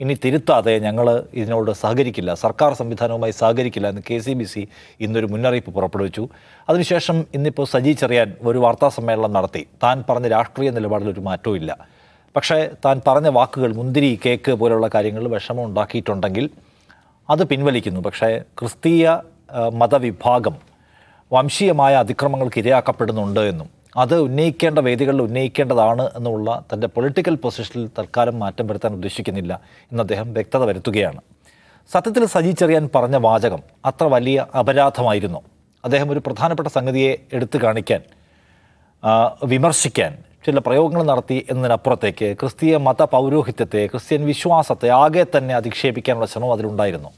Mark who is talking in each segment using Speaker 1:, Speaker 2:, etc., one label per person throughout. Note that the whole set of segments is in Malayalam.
Speaker 1: ഇനി തിരുത്താതെ ഞങ്ങൾ ഇതിനോട് സഹകരിക്കില്ല. സർക്കാർ സംവിധാനവുമായി സഹകരിക്കില്ല എന്ന് കെ സി ബി സി ഇന്നൊരു മുന്നറിയിപ്പ് പുറപ്പെടുവിച്ചു. അതിനുശേഷം ഇന്നിപ്പോൾ സജി ചെറിയാൻ ഒരു വാർത്താ സമ്മേളനം നടത്തി. താൻ പറഞ്ഞ രാഷ്ട്രീയ നിലപാടിൽ ഒരു മാറ്റവും പക്ഷേ താൻ പറഞ്ഞ വാക്കുകൾ മുന്തിരി കേക്ക് പോലുള്ള കാര്യങ്ങളിൽ വിഷമം ഉണ്ടാക്കിയിട്ടുണ്ടെങ്കിൽ അത് പിൻവലിക്കുന്നു. പക്ഷേ ക്രിസ്തീയ മതവിഭാഗം വംശീയമായ അതിക്രമങ്ങൾക്ക് ഇരയാക്കപ്പെടുന്നുണ്ട് എന്നും. അത് ഉന്നയിക്കേണ്ട വേദികളിൽ ഉന്നയിക്കേണ്ടതാണ് എന്നുള്ള തന്റെ പൊളിറ്റിക്കൽ പൊസിഷനിൽ തൽക്കാലം മാറ്റം വരുത്താൻ ഉദ്ദേശിക്കുന്നില്ല എന്ന് അദ്ദേഹം വ്യക്തത വരുത്തുകയാണ്. സത്യത്തിൽ സജി ചെറിയാൻ പറഞ്ഞ വാചകം അത്ര വലിയ അപരാധമായിരുന്നു. അദ്ദേഹം ഒരു പ്രധാനപ്പെട്ട സംഗതിയെ എടുത്തു കാണിക്കാൻ വിമർശിക്കാൻ ചില പ്രയോഗങ്ങൾ നടത്തി എന്നതിനപ്പുറത്തേക്ക് ക്രിസ്തീയ മത പൗരോഹിത്യത്തെ ക്രിസ്ത്യൻ വിശ്വാസത്തെ ആകെ തന്നെ അധിക്ഷേപിക്കാനുള്ള ശ്രമം അതിലുണ്ടായിരുന്നു.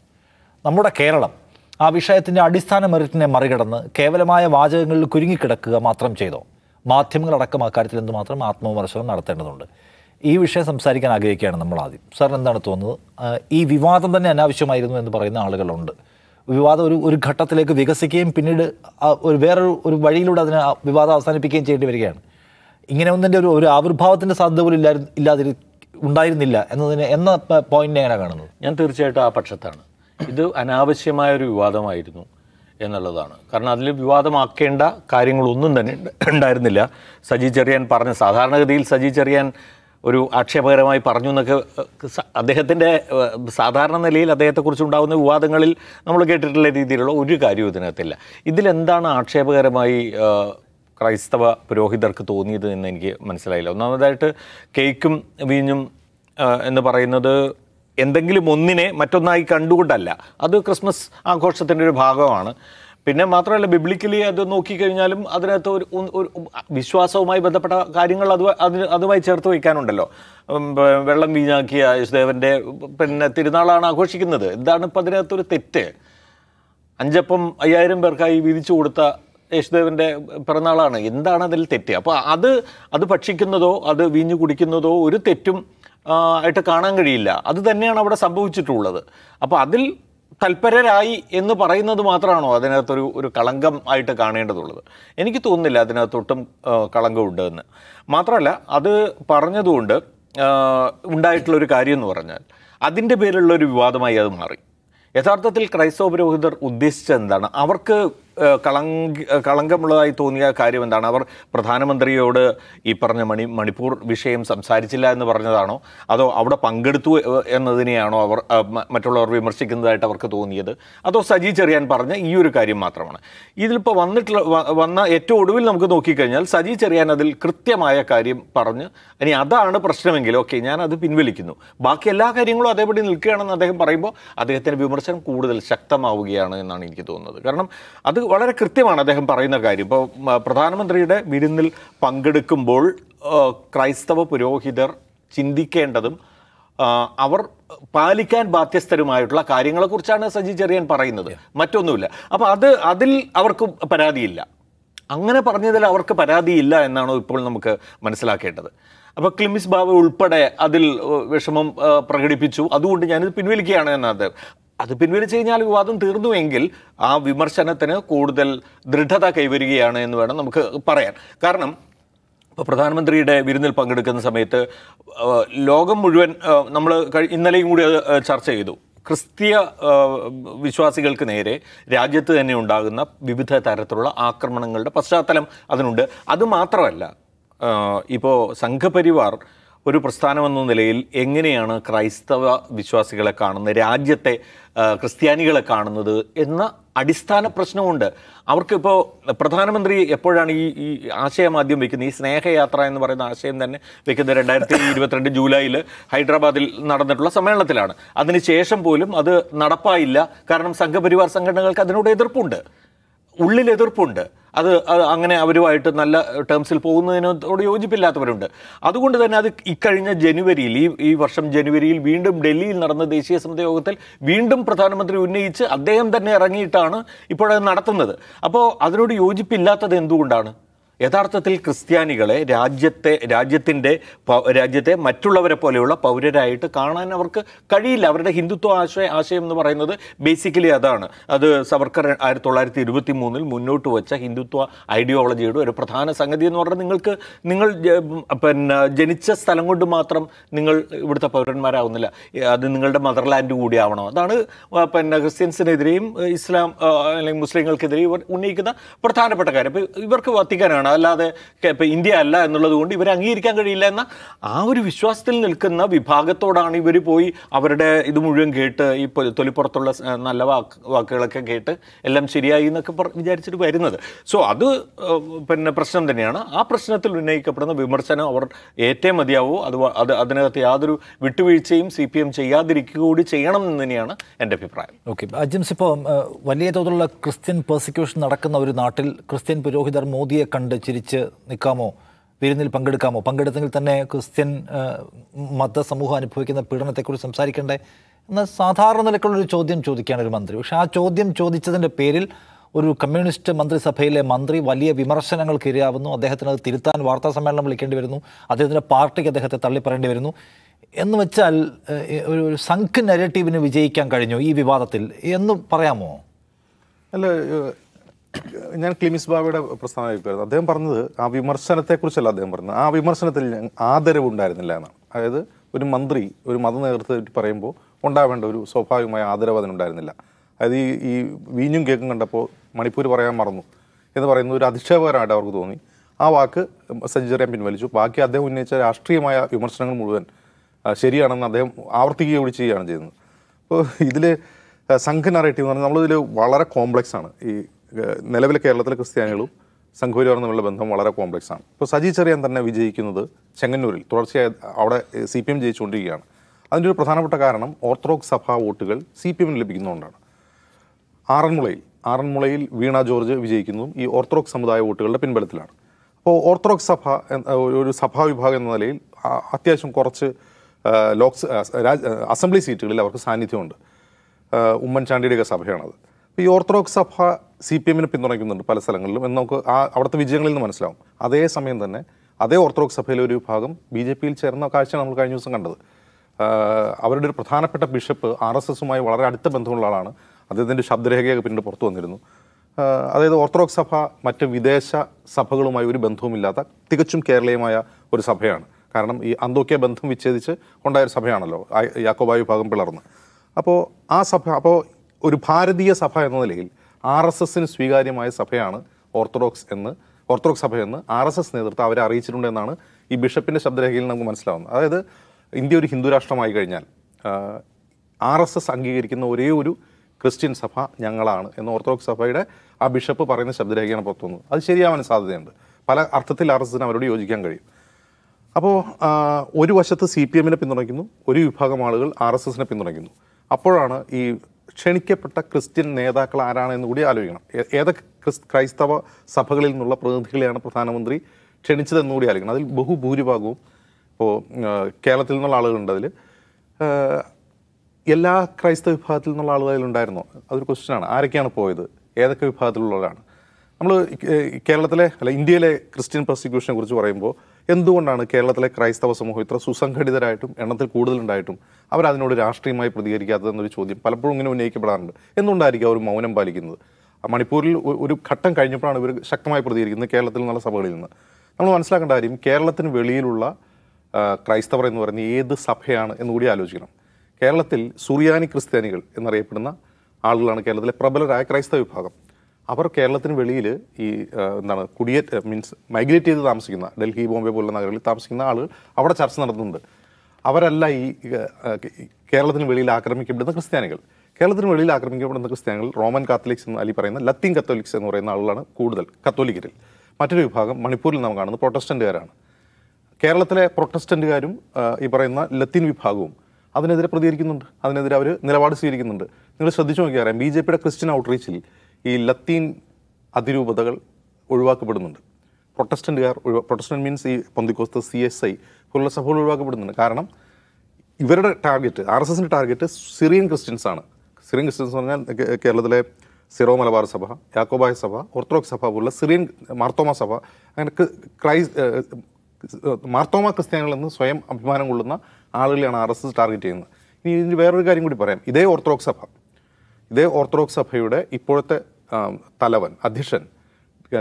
Speaker 1: നമ്മുടെ കേരളം ആ വിഷയത്തിന്റെ അടിസ്ഥാന മെറിറ്റിനെ മറികടന്ന് കേവലമായ വാചകങ്ങളിൽ കുരുങ്ങിക്കിടക്കുക മാത്രം ചെയ്തോ? മാധ്യമങ്ങളടക്കം അക്കാര്യത്തിൽ എന്തുമാത്രം ആത്മവിമർശനം നടത്തേണ്ടതുണ്ട്. ഈ വിഷയം സംസാരിക്കാൻ ആഗ്രഹിക്കുകയാണ് നമ്മൾ ആദ്യം. സാർ എന്താണ് തോന്നുന്നത്? ഈ വിവാദം തന്നെ അനാവശ്യമായിരുന്നു എന്ന് പറയുന്ന ആളുകളുണ്ട്. വിവാദം ഒരു ഒരു ഘട്ടത്തിലേക്ക് വികസിക്കുകയും പിന്നീട് ഒരു വേറൊരു ഒരു വഴിയിലൂടെ അതിനെ വിവാദം അവസാനിപ്പിക്കുകയും ചെയ്യേണ്ടി വരികയാണ്. ഇങ്ങനെ ഒന്നിന്റെ ഒരു ഒരു ആവിർഭാവത്തിന്റെ സാധ്യത പോലും ഇല്ലായിരുന്നു ഇല്ലാതിരി ഉണ്ടായിരുന്നില്ല എന്നതിന് എന്ന പോയിന്റ് എങ്ങനെ കാണുന്നത്?
Speaker 2: ഞാൻ തീർച്ചയായിട്ടും ആ പക്ഷത്താണ്. ഇത് അനാവശ്യമായ ഒരു വിവാദമായിരുന്നു. എന്നുള്ളതാണ്. കാരണം അതിൽ വിവാദമാക്കേണ്ട കാര്യങ്ങളൊന്നും തന്നെ ഉണ്ടായിരുന്നില്ല. സജി ചെറിയാൻ പറഞ്ഞ സാധാരണഗതിയിൽ സജി ചെറിയാൻ ഒരു ആക്ഷേപകരമായി പറഞ്ഞു എന്നൊക്കെ അദ്ദേഹത്തിന്റെ സാധാരണ നിലയിൽ അദ്ദേഹത്തെക്കുറിച്ച് ഉണ്ടാകുന്ന വിവാദങ്ങളിൽ നമ്മൾ കേട്ടിട്ടുള്ള രീതിയിലുള്ള ഒരു കാര്യവും ഇതിനകത്തില്ല. ഇതിലെന്താണ് ആക്ഷേപകരമായി ക്രൈസ്തവ പുരോഹിതർക്ക് തോന്നിയത് എന്ന് എനിക്ക് മനസ്സിലായില്ല. ഒന്നാമതായിട്ട് കേക്കും വീഞ്ഞും എന്ന് പറയുന്നത് എന്തെങ്കിലും ഒന്നിനെ മറ്റൊന്നായി കണ്ടുകൊണ്ടല്ല. അത് ക്രിസ്മസ് ആഘോഷത്തിന്റെ ഒരു ഭാഗമാണ്. പിന്നെ മാത്രമല്ല ബിബ്ലിക്കലി അത് നോക്കിക്കഴിഞ്ഞാലും അതിനകത്ത് ഒരു ഒരു വിശ്വാസവുമായി ബന്ധപ്പെട്ട കാര്യങ്ങൾ അത് അതിന് അതുമായി ചേർത്ത് വയ്ക്കാനുണ്ടല്ലോ. വെള്ളം വീഞ്ഞാക്കിയ യേശുദേവന്റെ പിന്നെ തിരുനാളാണ് ആഘോഷിക്കുന്നത്. എന്താണ് ഇപ്പം അതിനകത്തൊരു തെറ്റ്? അഞ്ചപ്പം അയ്യായിരം പേർക്കായി വീതിച്ചു കൊടുത്ത യേശുദേവന്റെ പിറന്നാളാണ്. എന്താണ് അതിൽ തെറ്റ്? അപ്പോൾ അത് അത് ഭക്ഷിക്കുന്നതോ അത് വീഞ്ഞു കുടിക്കുന്നതോ ഒരു തെറ്റും ആയിട്ട് കാണാൻ കഴിയില്ല. അത് തന്നെയാണ് അവിടെ സംഭവിച്ചിട്ടുള്ളത്. അപ്പോൾ അതിൽ തൽപരരായി എന്ന് പറയുന്നത് മാത്രമാണോ അതിനകത്തൊരു ഒരു കളങ്കം ആയിട്ട് കാണേണ്ടതുള്ളത്? എനിക്ക് തോന്നുന്നില്ല അതിനകത്തൊട്ടും കളങ്കമുണ്ട് എന്ന് മാത്രമല്ല അത് പറഞ്ഞതുകൊണ്ട് ഉണ്ടായിട്ടുള്ളൊരു കാര്യം എന്ന് പറഞ്ഞാൽ അതിന്റെ പേരിലുള്ളൊരു വിവാദമായി അത് മാറി. യഥാർത്ഥത്തിൽ ക്രൈസ്തവ പുരോഹിതർ ഉദ്ദേശിച്ചത് എന്താണ്? അവർക്ക് കളങ്ക് കളങ്കമുള്ളതായി തോന്നിയ കാര്യം എന്താണ്? അവർ പ്രധാനമന്ത്രിയോട് ഈ പറഞ്ഞ മണി മണിപ്പൂർ വിഷയം സംസാരിച്ചില്ല എന്ന് പറഞ്ഞതാണോ? അതോ അവിടെ പങ്കെടുത്തു എന്നതിനെയാണോ അവർ മറ്റുള്ളവർ വിമർശിക്കുന്നതായിട്ട് അവർക്ക് തോന്നിയത്? അതോ സജി ചെറിയാൻ പറഞ്ഞ ഈ ഒരു കാര്യം മാത്രമാണ്? ഇതിലിപ്പോൾ വന്നിട്ടുള്ള വന്ന ഏറ്റവും ഒടുവിൽ നമുക്ക് നോക്കിക്കഴിഞ്ഞാൽ സജി ചെറിയാൻ അതിൽ കൃത്യമായ കാര്യം പറഞ്ഞ് ഇനി അതാണ് പ്രശ്നമെങ്കിൽ ഓക്കെ ഞാൻ അത് പിൻവലിക്കുന്നു. ബാക്കി എല്ലാ കാര്യങ്ങളും അതേപടി നിൽക്കുകയാണെന്ന് അദ്ദേഹം പറയുമ്പോൾ അദ്ദേഹത്തിന്റെ വിമർശനം കൂടുതൽ ശക്തമാവുകയാണ് എന്നാണ് എനിക്ക് തോന്നുന്നത്. കാരണം അത് വളരെ കൃത്യമാണ് അദ്ദേഹം പറയുന്ന കാര്യം. ഇപ്പോൾ പ്രധാനമന്ത്രിയുടെ വിരുന്നിൽ പങ്കെടുക്കുമ്പോൾ ക്രൈസ്തവ പുരോഹിതർ ചിന്തിക്കേണ്ടതും അവർ പാലിക്കാൻ ബാധ്യസ്ഥരുമായിട്ടുള്ള കാര്യങ്ങളെക്കുറിച്ചാണ് സജി ചെറിയാൻ പറയുന്നത്. മറ്റൊന്നുമില്ല. അപ്പോൾ അത് അതിൽ അവർക്ക് പരാതിയില്ല. അങ്ങനെ പറഞ്ഞതിൽ അവർക്ക് പരാതിയില്ല എന്നാണ് ഇപ്പോൾ നമുക്ക് മനസ്സിലാക്കേണ്ടത്. അപ്പോൾ ക്ലിമിസ് ബാബ ഉൾപ്പെടെ അതിൽ വിഷമം പ്രകടിപ്പിച്ചു. അതുകൊണ്ട് ഞാനിത് പിൻവലിക്കുകയാണ് എന്നത് അത് പിൻവലിച്ചു കഴിഞ്ഞാൽ വിവാദം തീർന്നുവെങ്കിൽ ആ വിമർശനത്തിന് കൂടുതൽ ദൃഢത കൈവരികയാണ് എന്ന് വേണം നമുക്ക് പറയാൻ. കാരണം ഇപ്പോൾ പ്രധാനമന്ത്രിയുടെ വിരുന്നിൽ പങ്കെടുക്കുന്ന സമയത്ത് ലോകം മുഴുവൻ നമ്മൾ ഇന്നലെയും കൂടി അത് ചർച്ച ചെയ്തു. ക്രിസ്തീയ വിശ്വാസികൾക്ക് നേരെ രാജ്യത്ത് തന്നെ ഉണ്ടാകുന്ന വിവിധ തരത്തിലുള്ള ആക്രമണങ്ങളുടെ പശ്ചാത്തലം അതിനുണ്ട്. അതുമാത്രമല്ല ഇപ്പോൾ സംഘപരിവാർ ഒരു പ്രസ്ഥാനമെന്ന നിലയിൽ എങ്ങനെയാണ് ക്രൈസ്തവ വിശ്വാസികളെ കാണുന്നത് രാജ്യത്തെ ക്രിസ്ത്യാനികളെ കാണുന്നത് എന്ന അടിസ്ഥാന പ്രശ്നമുണ്ട്. അവർക്കിപ്പോൾ പ്രധാനമന്ത്രി എപ്പോഴാണ് ഈ ഈ ആശയം ആദ്യം വെക്കുന്നത്? ഈ സ്നേഹയാത്ര എന്ന് പറയുന്ന ആശയം തന്നെ വെക്കുന്നത് രണ്ടായിരത്തി ഇരുപത്തിരണ്ട് ജൂലൈയിൽ ഹൈദരാബാദിൽ നടന്നിട്ടുള്ള സമ്മേളനത്തിലാണ്. അതിനുശേഷം പോലും അത് നടപ്പായില്ല. കാരണം സംഘപരിവാർ സംഘടനകൾക്ക് അതിനോട് എതിർപ്പുണ്ട്. ഉള്ളിൽ എതിർപ്പുണ്ട്. അത് അങ്ങനെ അവരുമായിട്ട് നല്ല ടേംസിൽ പോകുന്നതിനോട് യോജിപ്പില്ലാത്തവരുണ്ട്. അതുകൊണ്ട് തന്നെ അത് ഇക്കഴിഞ്ഞ ജനുവരിയിൽ ഈ ഈ വർഷം ജനുവരിയിൽ വീണ്ടും ഡൽഹിയിൽ നടന്ന ദേശീയ സമിതി യോഗത്തിൽ വീണ്ടും പ്രധാനമന്ത്രി ഉന്നയിച്ച് അദ്ദേഹം തന്നെ ഇറങ്ങിയിട്ടാണ് ഇപ്പോഴത് നടത്തുന്നത്. അപ്പോൾ അതിനോട് യോജിപ്പില്ലാത്തത് എന്തുകൊണ്ടാണ്? യഥാർത്ഥത്തിൽ ക്രിസ്ത്യാനികളെ രാജ്യത്തെ രാജ്യത്തിന്റെ രാജ്യത്തെ മറ്റുള്ളവരെ പോലെയുള്ള പൗരരായിട്ട് കാണാൻ അവർക്ക് കഴിയില്ല. അവരുടെ ഹിന്ദുത്വ ആശയ ആശയം എന്ന് പറയുന്നത് ബേസിക്കലി അതാണ്. അത് സവർക്കർ ആയിരത്തി തൊള്ളായിരത്തി ഇരുപത്തി മൂന്നിൽ മുന്നോട്ട് വെച്ച ഹിന്ദുത്വ ഐഡിയോളജിയുടെ ഒരു പ്രധാന സംഗതി എന്ന് പറഞ്ഞാൽ നിങ്ങൾക്ക് നിങ്ങൾ പിന്നെ ജനിച്ച സ്ഥലം കൊണ്ട് മാത്രം നിങ്ങൾ ഇവിടുത്തെ പൗരന്മാരാവുന്നില്ല. അത് നിങ്ങളുടെ മദർലാൻഡ് കൂടി അതാണ് പിന്നെ ക്രിസ്ത്യൻസിനെതിരെയും ഇസ്ലാം അല്ലെങ്കിൽ മുസ്ലിങ്ങൾക്കെതിരെയും ഇവർ ഉന്നയിക്കുന്ന പ്രധാനപ്പെട്ട കാര്യം. ഇപ്പോൾ ഇവർക്ക് വത്തിക്കാനാണ് അല്ലാതെ കെ- ഇപ്പൊ ഇന്ത്യ അല്ല എന്നുള്ളത് കൊണ്ട് ഇവരെ അംഗീകരിക്കാൻ കഴിയില്ല എന്ന ആ ഒരു വിശ്വാസത്തിൽ നിൽക്കുന്ന വിഭാഗത്തോടാണ് ഇവർ പോയി അവരുടെ ഇത് മുഴുവൻ കേട്ട് ഈ തൊലിപ്പുറത്തുള്ള നല്ല വാക്ക് വാക്കുകളൊക്കെ കേട്ട് എല്ലാം ശരിയായി എന്നൊക്കെ വിചാരിച്ചിട്ട് വരുന്നത്. സോ അത് പിന്നെ പ്രശ്നം തന്നെയാണ്. ആ പ്രശ്നത്തിൽ ഉന്നയിക്കപ്പെടുന്ന വിമർശനം അവർ ഏറ്റേ മതിയാവൂ. അത് അത് അതിനകത്ത് യാതൊരു വിട്ടുവീഴ്ചയും സി പി എം ചെയ്യാതിരിക്കുക കൂടി ചെയ്യണം എന്ന് തന്നെയാണ് എന്റെ അഭിപ്രായം.
Speaker 1: ഓക്കെ. അജിംസ് ഇപ്പോൾ വലിയ തോതിലുള്ള ക്രിസ്ത്യൻ പെർസിക്യൂഷൻ നടക്കുന്ന ഒരു നാട്ടിൽ ക്രിസ്ത്യൻ പുരോഹിതർ മോദിയെ കണ്ട് ചിരിച്ച് നിൽക്കാമോ? വിരുന്നിൽ പങ്കെടുക്കാമോ? പങ്കെടുത്തെങ്കിൽ തന്നെ ക്രിസ്ത്യൻ മത മതസമൂഹം അനുഭവിക്കുന്ന പീഡനത്തെക്കുറിച്ച് സംസാരിക്കണ്ടേ? എന്ന സാധാരണ നിലക്കുള്ളൊരു ചോദ്യം ചോദിക്കുകയാണ് ഒരു മന്ത്രി. പക്ഷേ ആ ചോദ്യം ചോദിച്ചതിന്റെ പേരിൽ ഒരു കമ്മ്യൂണിസ്റ്റ് മന്ത്രിസഭയിലെ മന്ത്രി വലിയ വിമർശനങ്ങൾക്ക് ഇരയാവുന്നു അദ്ദേഹത്തിന് അത് തിരുത്താൻ വാർത്താ സമ്മേളനം വിളിക്കേണ്ടി വരുന്നു. അദ്ദേഹത്തിന്റെ പാർട്ടിക്ക് അദ്ദേഹത്തെ തള്ളിപ്പറയേണ്ടി വരുന്നു. എന്ന് വെച്ചാൽ ഒരു ഒരു സംഘ് നെഗറ്റീവിന് വിജയിക്കാൻ കഴിഞ്ഞു ഈ വിവാദത്തിൽ. എന്ന് പറയാമോ?
Speaker 3: അല്ല ഞാൻ ക്ലിമിസ് ബാബയുടെ പ്രസ്താവനയ്ക്കായിരുന്നു അദ്ദേഹം പറഞ്ഞത് ആ വിമർശനത്തെക്കുറിച്ചല്ല അദ്ദേഹം പറഞ്ഞത്. ആ വിമർശനത്തിൽ ആദരവുണ്ടായിരുന്നില്ല എന്നാണ്. അതായത് ഒരു മന്ത്രി ഒരു മത നേതൃത്വത്തിൽ പറയുമ്പോൾ ഉണ്ടാവേണ്ട ഒരു സ്വാഭാവികമായ ആദരവ് അതിനുണ്ടായിരുന്നില്ല അതായത് ഈ ഈ വീഞ്ഞും കേക്കും കണ്ടപ്പോൾ മണിപ്പൂർ പറയാൻ മറന്നു എന്ന് പറയുന്ന ഒരു അധിക്ഷേപകരമായിട്ട് അവർക്ക് തോന്നി. ആ വാക്ക് സജ്ജറിയാൻ പിൻവലിച്ചു. ബാക്കി അദ്ദേഹം ഉന്നയിച്ച രാഷ്ട്രീയമായ വിമർശനങ്ങൾ മുഴുവൻ ശരിയാണെന്ന് അദ്ദേഹം ആവർത്തിക്കുക കൂടി ചെയ്യുകയാണ് ചെയ്യുന്നത്. അപ്പോൾ ഇതിൽ സംഘ നറേറ്റീവ് എന്ന് പറഞ്ഞാൽ നമ്മളിതിൽ വളരെ കോംപ്ലക്സ് ആണ്. ഈ ഏഹ്, നിലവിലെ കേരളത്തിലെ ക്രിസ്ത്യാനികളും സംഘപരിവാറും തമ്മിലുള്ള ബന്ധം വളരെ കോംപ്ലക്സ് ആണ് ഇപ്പോൾ സജി ചെറിയാൻ തന്നെ വിജയിക്കുന്നത് ചെങ്ങന്നൂരിൽ. തുടർച്ചയായി അവിടെ സി പി എം ജയിച്ചുകൊണ്ടിരിക്കുകയാണ്. അതിന്റെ ഒരു പ്രധാനപ്പെട്ട കാരണം ഓർത്തഡോക്സ് സഭാ വോട്ടുകൾ സി പി എമ്മിന് ലഭിക്കുന്നതുകൊണ്ടാണ്. ആറന്മുളയിൽ ആറന്മുളയിൽ വീണ ജോർജ് വിജയിക്കുന്നതും ഈ ഓർത്തഡോക്സ് സമുദായ വോട്ടുകളുടെ പിൻബലത്തിലാണ്. അപ്പോൾ ഓർത്തഡോക്സ് സഭ ഒരു- സഭാ വിഭാഗം എന്ന നിലയിൽ അത്യാവശ്യം കുറച്ച് ലോക്സ് അസംബ്ലി സീറ്റുകളിൽ അവർക്ക് സാന്നിധ്യമുണ്ട്. ഉമ്മൻചാണ്ടിയുടെയൊക്കെ സഭയാണത്. ഈ ഓർത്തഡോക്സ് സഭ സി പി എമ്മിനെ പിന്തുണയ്ക്കുന്നുണ്ട് പല സ്ഥലങ്ങളിലും എന്ന് നമുക്ക് ആ അവിടുത്തെ വിജയങ്ങളിൽ നിന്ന് മനസ്സിലാവും. അതേസമയം തന്നെ അതേ ഓർത്തഡോക്സ് സഭയിലെ ഒരു വിഭാഗം ബി ജെ പിയിൽ ചേർന്ന കാഴ്ച നമ്മൾ കഴിഞ്ഞ ദിവസം കണ്ടത്. അവരുടെ ഒരു പ്രധാനപ്പെട്ട ബിഷപ്പ് ആർ എസ് എസുമായി വളരെ അടുത്ത ബന്ധമുള്ള ആളാണ്. അദ്ദേഹത്തിന്റെ ശബ്ദരേഖയൊക്കെ പിന്നീട് പുറത്തു വന്നിരുന്നു. അതായത് ഓർത്തഡോക്സ് സഭ മറ്റ് വിദേശ സഭകളുമായി ഒരു ബന്ധവുമില്ലാത്ത തികച്ചും കേരളീയമായ ഒരു സഭയാണ്. കാരണം ഈ അന്തോക്യ ബന്ധം വിച്ഛേദിച്ച് ഉണ്ടായ ഒരു സഭയാണല്ലോ യാക്കോബായ വിഭാഗം പിളർന്ന്. അപ്പോൾ ആ സഭ അപ്പോൾ ഒരു ഭാരതീയ സഭ എന്ന നിലയിൽ ആർ എസ് എസിന് സ്വീകാര്യമായ സഭയാണ് ഓർത്തഡോക്സ് എന്ന് ഓർത്തഡോക്സ് സഭയെന്ന് ആർ എസ് എസ് നേതൃത്വം അവരെ അറിയിച്ചിട്ടുണ്ടെന്നാണ് ഈ ബിഷപ്പിന്റെ ശബ്ദരേഖയിൽ നമുക്ക് മനസ്സിലാവുന്നത്. അതായത് ഇന്ത്യ ഒരു ഹിന്ദു രാഷ്ട്രമായി കഴിഞ്ഞാൽ ആർ എസ് എസ് അംഗീകരിക്കുന്ന ഒരേ ഒരു ക്രിസ്ത്യൻ സഭ ഞങ്ങളാണ് എന്ന് ഓർത്തഡോക്സ് സഭയുടെ ആ ബിഷപ്പ് പറയുന്ന ശബ്ദരേഖയാണ് പുറത്തു വന്നത്. അത് ശരിയാവാൻ സാധ്യതയുണ്ട്. പല അർത്ഥത്തിൽ ആർ എസ് എസിന് അവരോട് യോജിക്കാൻ കഴിയും. അപ്പോൾ ഒരു വശത്ത് സി പി എമ്മിനെ പിന്തുണയ്ക്കുന്നു ഒരു വിഭാഗം ആളുകൾ ആർ എസ് എസിനെ പിന്തുണയ്ക്കുന്നു. അപ്പോഴാണ് ഈ ക്ഷണിക്കപ്പെട്ട ക്രിസ്ത്യൻ നേതാക്കൾ ആരാണെന്ന് കൂടി ആലോചിക്കണം. ഏതൊക്കെ ക്രിസ് ക്രൈസ്തവ സഭകളിൽ നിന്നുള്ള പ്രതിനിധികളെയാണ് പ്രധാനമന്ത്രി ക്ഷണിച്ചതെന്ന് കൂടി ആലോചിക്കണം. അതിൽ ബഹുഭൂരിഭാഗവും ഇപ്പോൾ കേരളത്തിൽ നിന്നുള്ള ആളുകളുണ്ട് അതിൽ എല്ലാ ക്രൈസ്തവ വിഭാഗത്തിൽ നിന്നുള്ള ആളുകൾ അതിലുണ്ടായിരുന്നോ. അതൊരു ക്വസ്റ്റ്യനാണ് ആരൊക്കെയാണ് പോയത്? ഏതൊക്കെ വിഭാഗത്തിലുള്ളവരാണ്? നമ്മൾ കേരളത്തിലെ അല്ല ഇന്ത്യയിലെ ക്രിസ്ത്യൻ പ്രോസിക്യൂഷനെ കുറിച്ച് പറയുമ്പോൾ എന്തുകൊണ്ടാണ് കേരളത്തിലെ ക്രൈസ്തവ സമൂഹം ഇത്ര സുസംഘടിതരായിട്ടും എണ്ണത്തിൽ കൂടുതലുണ്ടായിട്ടും അവർ അതിനോട് രാഷ്ട്രീയമായി പ്രതികരിക്കാത്തതെന്നൊരു ചോദ്യം പലപ്പോഴും ഇങ്ങനെ ഉന്നയിക്കപ്പെടാറുണ്ട്. എന്തുകൊണ്ടായിരിക്കും അവർ മൗനം പാലിക്കുന്നത്? മണിപ്പൂരിൽ ഒരു ഘട്ടം കഴിഞ്ഞപ്പോഴാണ് ഇവർ ശക്തമായി പ്രതികരിക്കുന്നത് കേരളത്തിൽ നിന്നുള്ള സഭകളിൽ നിന്ന്. നമ്മൾ മനസ്സിലാക്കേണ്ട കാര്യം കേരളത്തിന് വെളിയിലുള്ള ക്രൈസ്തവർ എന്ന് പറയുന്ന ഏത് സഭയാണ് എന്ന് കൂടി ആലോചിക്കണം. കേരളത്തിൽ സുറിയാനി ക്രിസ്ത്യാനികൾ എന്നറിയപ്പെടുന്ന ആളുകളാണ് കേരളത്തിലെ പ്രബലരായ ക്രൈസ്തവ വിഭാഗം. അവർ കേരളത്തിന് വെളിയിൽ ഈ എന്താണ് കുടിയേറ്റ മീൻസ് മൈഗ്രേറ്റ് ചെയ്ത് താമസിക്കുന്ന ഡൽഹി ബോംബെ പോലുള്ള നഗരങ്ങളിൽ താമസിക്കുന്ന ആളുകൾ അവിടെ ചർച്ച നടത്തുന്നുണ്ട്. അവരല്ല ഈ കേരളത്തിന് വെളിയിൽ ആക്രമിക്കപ്പെടുന്ന ക്രിസ്ത്യാനികൾ. കേരളത്തിന് വെളിയിൽ ആക്രമിക്കപ്പെടുന്ന ക്രിസ്ത്യാനികൾ റോമൻ കാത്തലിക്സ് എന്ന് അല്ലെങ്കിൽ പറയുന്ന ലത്തീൻ കത്തോലിക്സ് എന്ന് പറയുന്ന ആളുകളാണ് കൂടുതൽ കത്തോലിക്കരിൽ. മറ്റൊരു വിഭാഗം മണിപ്പൂരിൽ നാം കാണുന്നത് പ്രൊട്ടസ്റ്റന്റുകാരാണ് കേരളത്തിലെ പ്രൊട്ടസ്റ്റന്റുകാരും ഈ പറയുന്ന ലത്തീൻ വിഭാഗവും അതിനെതിരെ പ്രതികരിക്കുന്നുണ്ട്. അതിനെതിരെ അവർ നിലപാട് സ്വീകരിക്കുന്നുണ്ട്. നിങ്ങൾ ശ്രദ്ധിച്ചു നോക്കിയാൽ ബി ജെ പിയുടെ ക്രിസ്ത്യൻ ഔട്ട്റീച്ചിൽ ഈ ലത്തീൻ അതിരൂപതകൾ ഒഴിവാക്കപ്പെടുന്നുണ്ട്. പ്രൊട്ടസ്റ്റന്റുകാർ ഒഴിവാ പ്രൊട്ടസ്റ്റന്റ് മീൻസ് ഈ പൊന്തിക്കോസ്ത് സി എസ് ഐ പോലുള്ള സഭകൾ ഒഴിവാക്കപ്പെടുന്നുണ്ട്. കാരണം ഇവരുടെ ടാർഗറ്റ് ആർ എസ് എസിന്റെ ടാർഗറ്റ് സിറിയൻ ക്രിസ്ത്യൻസ് ആണ്. സിറിയൻ ക്രിസ്ത്യൻസ് എന്ന് പറഞ്ഞാൽ കേരളത്തിലെ സിറോ മലബാർ സഭ യാക്കോബായ സഭ ഓർത്തഡോക്സ് സഭ പോലുള്ള സിറിയൻ മാർത്തോമ സഭ അങ്ങനെ ക്രി- ക്രൈസ് മാർത്തോമ ക്രിസ്ത്യാനികളെന്ന് സ്വയം അഭിമാനം കൊള്ളുന്ന ആളുകളെയാണ് ആർ എസ് എസ് ടാർഗറ്റ് ചെയ്യുന്നത്. ഇനി ഇതിന് വേറൊരു കാര്യം കൂടി പറയാം. ഇതേ ഓർത്തഡോക്സ് സഭ ഇതേ ഓർത്തഡോക്സ് സഭയുടെ ഇപ്പോഴത്തെ തലവൻ അധ്യക്ഷൻ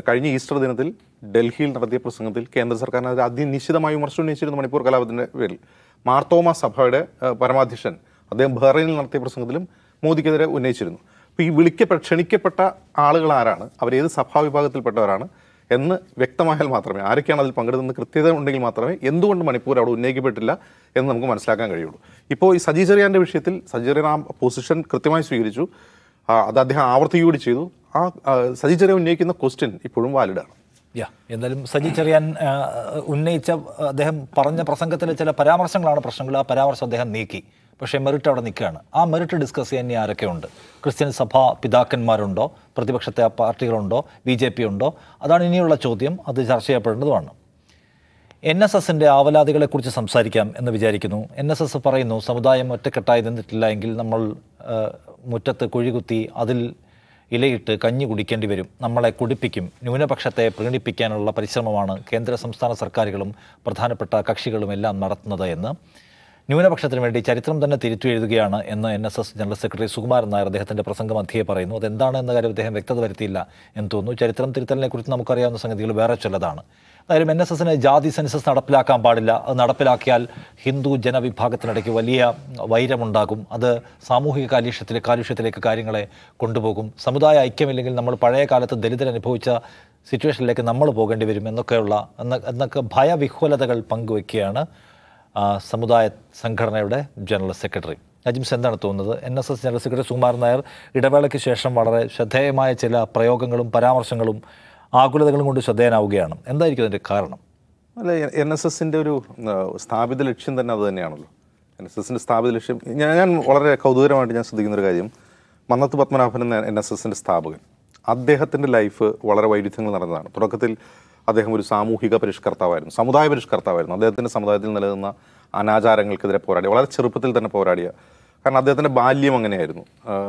Speaker 3: കഴിഞ്ഞ ഈസ്റ്റർ ദിനത്തിൽ ഡൽഹിയിൽ നടത്തിയ പ്രസംഗത്തിൽ കേന്ദ്ര സർക്കാരിനെതിരെ അതിനിശ്ചിതമായി വിമർശനം ഉന്നയിച്ചിരുന്നു മണിപ്പൂർ കലാപത്തിന്റെ പേരിൽ. മാർത്തോമ സഭയുടെ പരമാധ്യക്ഷൻ അദ്ദേഹം ബഹ്റൈനിൽ നടത്തിയ പ്രസംഗത്തിലും മോദിക്കെതിരെ ഉന്നയിച്ചിരുന്നു. അപ്പോൾ ഈ വിളിക്കപ്പെട്ട ക്ഷണിക്കപ്പെട്ട ആളുകൾ ആരാണ് അവരേത് സഭാവിഭാഗത്തിൽപ്പെട്ടവരാണ്? എന്ന് വ്യക്തമായാൽ മാത്രമേ ആരൊക്കെയാണ് അതിൽ പങ്കെടുക്കുന്നത് കൃത്യത ഉണ്ടെങ്കിൽ മാത്രമേ എന്തുകൊണ്ട് മണിപ്പൂർ അവിടെ ഉന്നയിക്കപ്പെട്ടില്ല എന്ന് നമുക്ക് മനസ്സിലാക്കാൻ കഴിയുള്ളൂ. ഇപ്പോൾ ഈ സജി ചെറിയാന്റെ വിഷയത്തിൽ സജി ചെറിയാൻ ആ പൊസിഷൻ കൃത്യമായി സ്വീകരിച്ചു. അത് അദ്ദേഹം ആവർത്തിക്കുകൂടി ചെയ്തു. ആ, സജി ചെറിയ ഉന്നയിക്കുന്ന ക്വസ്റ്റ്യൻ ഇപ്പോഴും വാലിഡാണ്
Speaker 1: യാ എന്തായാലും സജി ചെറിയാൻ ഉന്നയിച്ച അദ്ദേഹം പറഞ്ഞ പ്രസംഗത്തിലെ ചില പരാമർശങ്ങളാണ് പ്രശ്നങ്ങൾ. ആ പരാമർശം അദ്ദേഹം നീക്കി. പക്ഷേ മെറിറ്റ് അവിടെ നിൽക്കുകയാണ്. ആ മെറിറ്റ് ഡിസ്കസ് ചെയ്യാൻ ഇനി ആരൊക്കെയുണ്ട് ക്രിസ്ത്യൻ സഭാ പിതാക്കന്മാരുണ്ടോ? പ്രതിപക്ഷത്തെ പാർട്ടികളുണ്ടോ? ബി ജെ പി ഉണ്ടോ? അതാണ് ഇനിയുള്ള ചോദ്യം. അത് ചർച്ച ചെയ്യപ്പെടേണ്ടതുമാണ്. എൻ എസ് എസിന്റെ ആവലാതികളെക്കുറിച്ച് സംസാരിക്കാം എന്ന് വിചാരിക്കുന്നു. എൻ എസ് എസ് പറയുന്നു സമുദായം ഒറ്റക്കെട്ടായി നിന്നിട്ടില്ല എങ്കിൽ നമ്മൾ മുറ്റത്ത് കുഴികുത്തി അതിൽ ഇലയിട്ട് കഞ്ഞി കുടിക്കേണ്ടി വരും. നമ്മളെ കുടിപ്പിക്കും. ന്യൂനപക്ഷത്തെ പ്രീണിപ്പിക്കാനുള്ള പരിശ്രമമാണ് കേന്ദ്ര സംസ്ഥാന സർക്കാരുകളും പ്രധാനപ്പെട്ട കക്ഷികളും എല്ലാം നടത്തുന്നത് എന്ന് ന്യൂനപക്ഷത്തിന് വേണ്ടി ചരിത്രം തന്നെ തിരുത്തി എഴുതുകയാണ് എന്ന് N S S general secretary Sukumaran Nair അദ്ദേഹത്തിന്റെ പ്രസംഗം മധ്യേ പറയുന്നു. അതെന്താണ് എന്ന കാര്യം അദ്ദേഹം വ്യക്തത വരുത്തിയില്ല എന്ന് തോന്നുന്നു. ചരിത്രം തിരുത്തലിനെ കുറിച്ച് നമുക്കറിയാവുന്ന സംഗതികൾ വേറെ ചിലതാണ്. അതായത് എൻ എസ് എസിന് ജാതി സെൻസസ് നടപ്പിലാക്കാൻ പാടില്ല. അത് നടപ്പിലാക്കിയാൽ ഹിന്ദു ജനവിഭാഗത്തിനിടയ്ക്ക് വലിയ വൈരമുണ്ടാകും. അത് സാമൂഹിക കാലുഷ്യത്തിലെ കാലുഷ്യത്തിലേക്ക് കാര്യങ്ങളെ കൊണ്ടുപോകും. സമുദായ ഐക്യമില്ലെങ്കിൽ നമ്മൾ പഴയ കാലത്ത് ദലിതർ അനുഭവിച്ച സിറ്റുവേഷനിലേക്ക് നമ്മൾ പോകേണ്ടി വരും എന്നൊക്കെയുള്ള എന്ന എന്നൊക്കെ ഭയവിഹ്വലതകൾ പങ്കുവയ്ക്കുകയാണ് ആ, സമുദായ സംഘടനയുടെ ജനറൽ സെക്രട്ടറി. അജിംസ് എന്താണ് തോന്നുന്നത്? N S S general secretary Sukumaran Nair ഇടവേളയ്ക്ക് ശേഷം വളരെ ശ്രദ്ധേയമായ ചില പ്രയോഗങ്ങളും പരാമർശങ്ങളും ആകുലതകളും കൊണ്ട് ശ്രദ്ധേയനാവുകയാണ്. എന്തായിരിക്കും അതിന്റെ കാരണം?
Speaker 3: അല്ല എൻ എസ് എസിന്റെ ഒരു സ്ഥാപിത ലക്ഷ്യം തന്നെ അത് തന്നെയാണല്ലോ. എൻ എസ് എസിന്റെ സ്ഥാപിത ലക്ഷ്യം ഞാൻ ഞാൻ വളരെ കൗതുകരമായിട്ട് ഞാൻ ശ്രദ്ധിക്കുന്ന ഒരു കാര്യം. മന്നത്ത് പത്മനാഭൻ എന്ന എൻ എസ് എസിന്റെ സ്ഥാപകൻ. അദ്ദേഹത്തിന്റെ ലൈഫ് വളരെ വൈരുദ്ധ്യങ്ങൾ നടന്നതാണ് തുടക്കത്തിൽ അദ്ദേഹം ഒരു സാമൂഹിക പരിഷ്കർത്താവായിരുന്നു സമുദായ പരിഷ്കർത്താവായിരുന്നു. അദ്ദേഹത്തിന്റെ സമുദായത്തിൽ നിലനിന്ന അനാചാരങ്ങൾക്കെതിരെ പോരാടിയ വളരെ ചെറുപ്പത്തിൽ തന്നെ പോരാടിയ കാരണം അദ്ദേഹത്തിന്റെ ബാല്യം അങ്ങനെയായിരുന്നു.